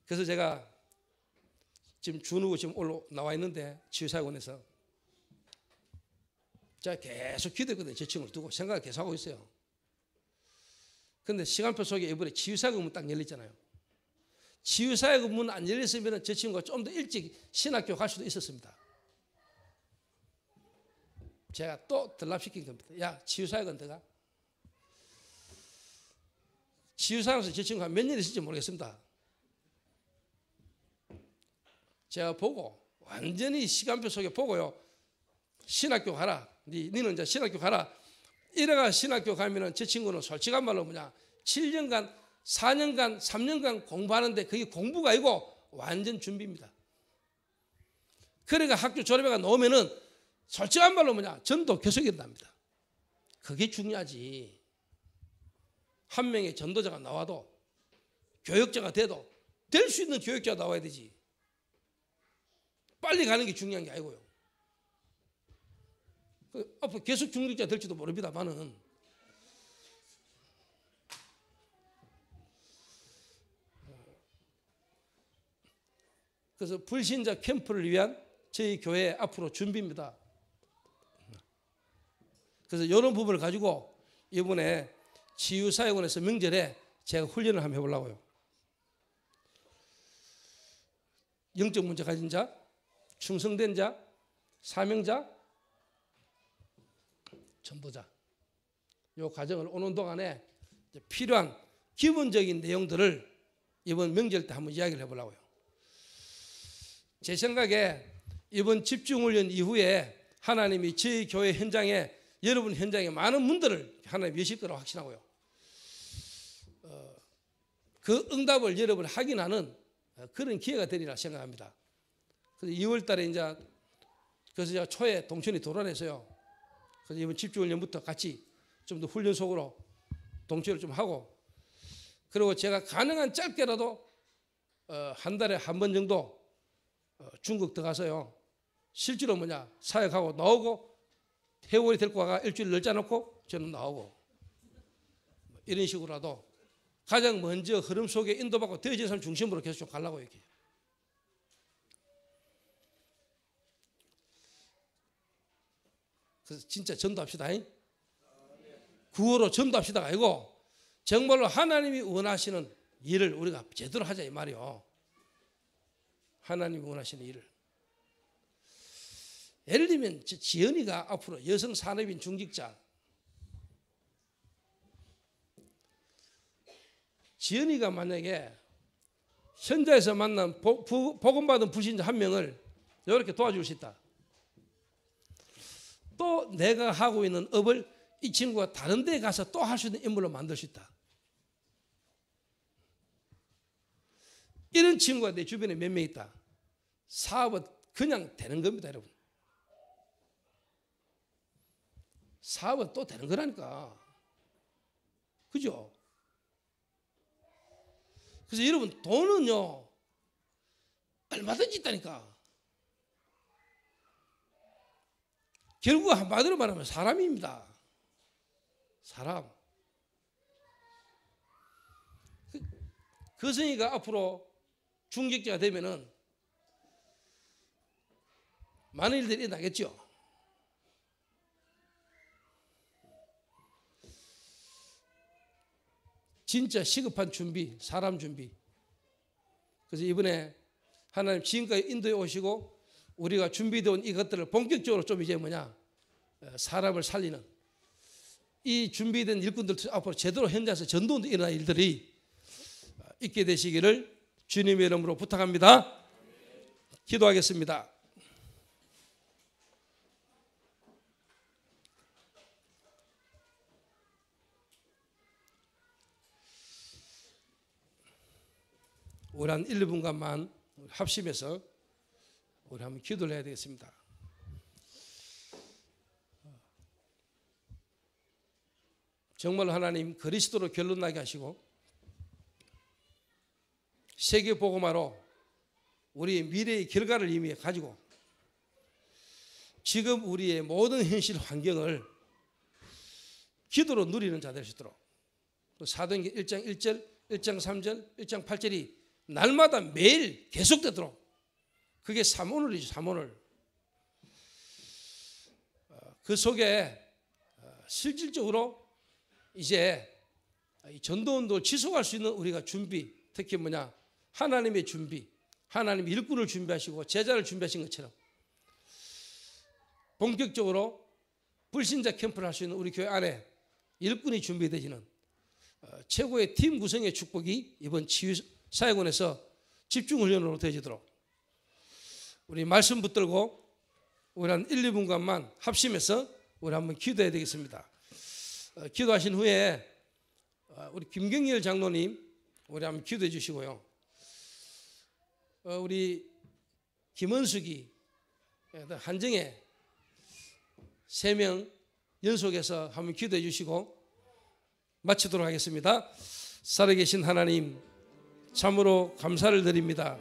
그래서 제가 지금 준우고 지금 올라 나와 있는데 치유사역원에서 제가 계속 기도했거든요. 제 친구를 두고 생각을 계속 하고 있어요. 근데 시간표 속에 이번에 치유사역 문딱 열렸잖아요. 치유사역 문안 열렸으면 제 친구가 좀 더 일찍 신학교 갈 수도 있었습니다. 제가 또 들랍시킨 겁니다. 야, 치유사역은 들어가. 치유사역에서 제 친구가 몇 년 있을지 모르겠습니다. 제가 보고 완전히 시간표 속에 보고요. 신학교 가라. 니, 니는 이제 신학교 가라. 이래가 신학교 가면은 제 친구는 솔직한 말로 뭐냐. 7년간, 4년간, 3년간 공부하는데 그게 공부가 아니고 완전 준비입니다. 그러니까 학교 졸업해가 나오면은 솔직한 말로 뭐냐. 전도 계속이 된답니다. 그게 중요하지. 한 명의 전도자가 나와도 교육자가 돼도 될 수 있는 교육자가 나와야 되지. 빨리 가는 게 중요한 게 아니고요. 그 앞으로 계속 중직자 될지도 모릅니다만은 그래서 불신자 캠프를 위한 저희 교회 앞으로 준비입니다. 그래서 이런 부분을 가지고 이번에 치유사역원에서 명절에 제가 훈련을 한번 해보려고요. 영적 문제 가진 자, 충성된 자, 사명자, 전도자. 요 과정을 오는 동안에 필요한 기본적인 내용들을 이번 명절 때 한번 이야기를 해보려고요. 제 생각에 이번 집중훈련 이후에 하나님이 저희 교회 현장에 여러분 현장에 많은 문들을 하나님 여실 거라고 확신하고요. 어, 그 응답을 여러분 확인하는 그런 기회가 되리라 생각합니다. 그래서 2월 달에 이제 그래서 제가 초에 동천이 돌아내서요. 그래서 이번 집중훈련부터 같이 좀 더 훈련 속으로 동치를 좀 하고 그리고 제가 가능한 짧게라도 어, 한 달에 한 번 정도 어, 중국 들어가서요. 실제로 뭐냐 사역하고 나오고 해월이 데리고 가가 일주일 늘짜 놓고 저는 나오고 뭐 이런 식으로라도 가장 먼저 흐름 속에 인도받고 되어진 사람 중심으로 계속 좀 가려고 이렇게. 그래서 진짜 전도합시다. 구호로 전도합시다가 아니고 정말로 하나님이 원하시는 일을 우리가 제대로 하자 이 말이요. 하나님이 원하시는 일을. 예를 들면 지연이가 앞으로 여성 산업인 중직자 지연이가 만약에 현장에서 만난 복음받은 불신자 한 명을 이렇게 도와줄 수 있다. 또 내가 하고 있는 업을 이 친구가 다른 데 가서 또 할 수 있는 인물로 만들 수 있다. 이런 친구가 내 주변에 몇 명 있다. 사업은 그냥 되는 겁니다, 여러분. 사업은 또 되는 거라니까. 그죠? 그래서 여러분, 돈은요, 얼마든지 있다니까. 결국 한마디로 말하면 사람입니다. 사람. 그 성이가 앞으로 중직자가 되면은 많은 일들이 나겠죠. 진짜 시급한 준비, 사람 준비. 그래서 이번에 하나님 지금까지 인도에 오시고 우리가 준비되어 온 이것들을 본격적으로 좀 이제 뭐냐 사람을 살리는 이 준비된 일꾼들 앞으로 제대로 현장에서 전도도 일어날 일들이 있게 되시기를 주님의 이름으로 부탁합니다. 기도하겠습니다. 우리 한 1, 2분간만 합심해서 우리 한번 기도를 해야 되겠습니다. 정말 하나님 그리스도로 결론 나게 하시고 세계 복음화로 우리 미래의 결과를 이미 가지고 지금 우리의 모든 현실 환경을 기도로 누리는 자 될 수 있도록 또 사도행전 1장 1절, 1장 3절, 1장 8절이 날마다 매일 계속되도록 그게 삼오늘이죠. 삼오늘. 어, 그 속에 어, 실질적으로 이제 이 전도운동을 지속할 수 있는 우리가 준비, 특히 뭐냐 하나님의 준비, 하나님 일꾼을 준비하시고 제자를 준비하신 것처럼 본격적으로 불신자 캠프를 할 수 있는 우리 교회 안에 일꾼이 준비되지는 어, 최고의 팀 구성의 축복이 이번 치유 사역원에서 집중 훈련으로 되어지도록 우리 말씀 붙들고 우리 한 1, 2분간만 합심해서 우리 한번 기도해야 되겠습니다. 어, 기도하신 후에 어, 우리 김경일 장로님 우리 한번 기도해 주시고요. 어, 우리 김은숙이 한정혜 세명 연속해서 한번 기도해 주시고 마치도록 하겠습니다. 살아계신 하나님 참으로 감사를 드립니다.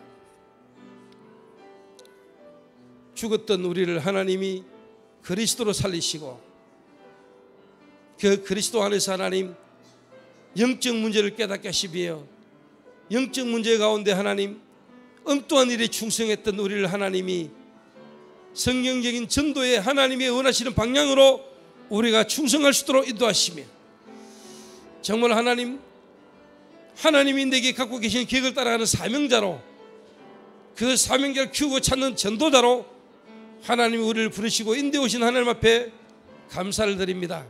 죽었던 우리를 하나님이 그리스도로 살리시고 그 그리스도 안에서 하나님 영적 문제를 깨닫게 하시며 영적 문제 가운데 하나님 엉뚱한 일에 충성했던 우리를 하나님이 성경적인 전도에 하나님이 원하시는 방향으로 우리가 충성할 수 있도록 인도하시며 정말 하나님 하나님이 내게 갖고 계신 계획을 따라가는 사명자로 그 사명자를 키우고 찾는 전도자로 하나님이 우리를 부르시고 인도해 오신 하나님 앞에 감사를 드립니다.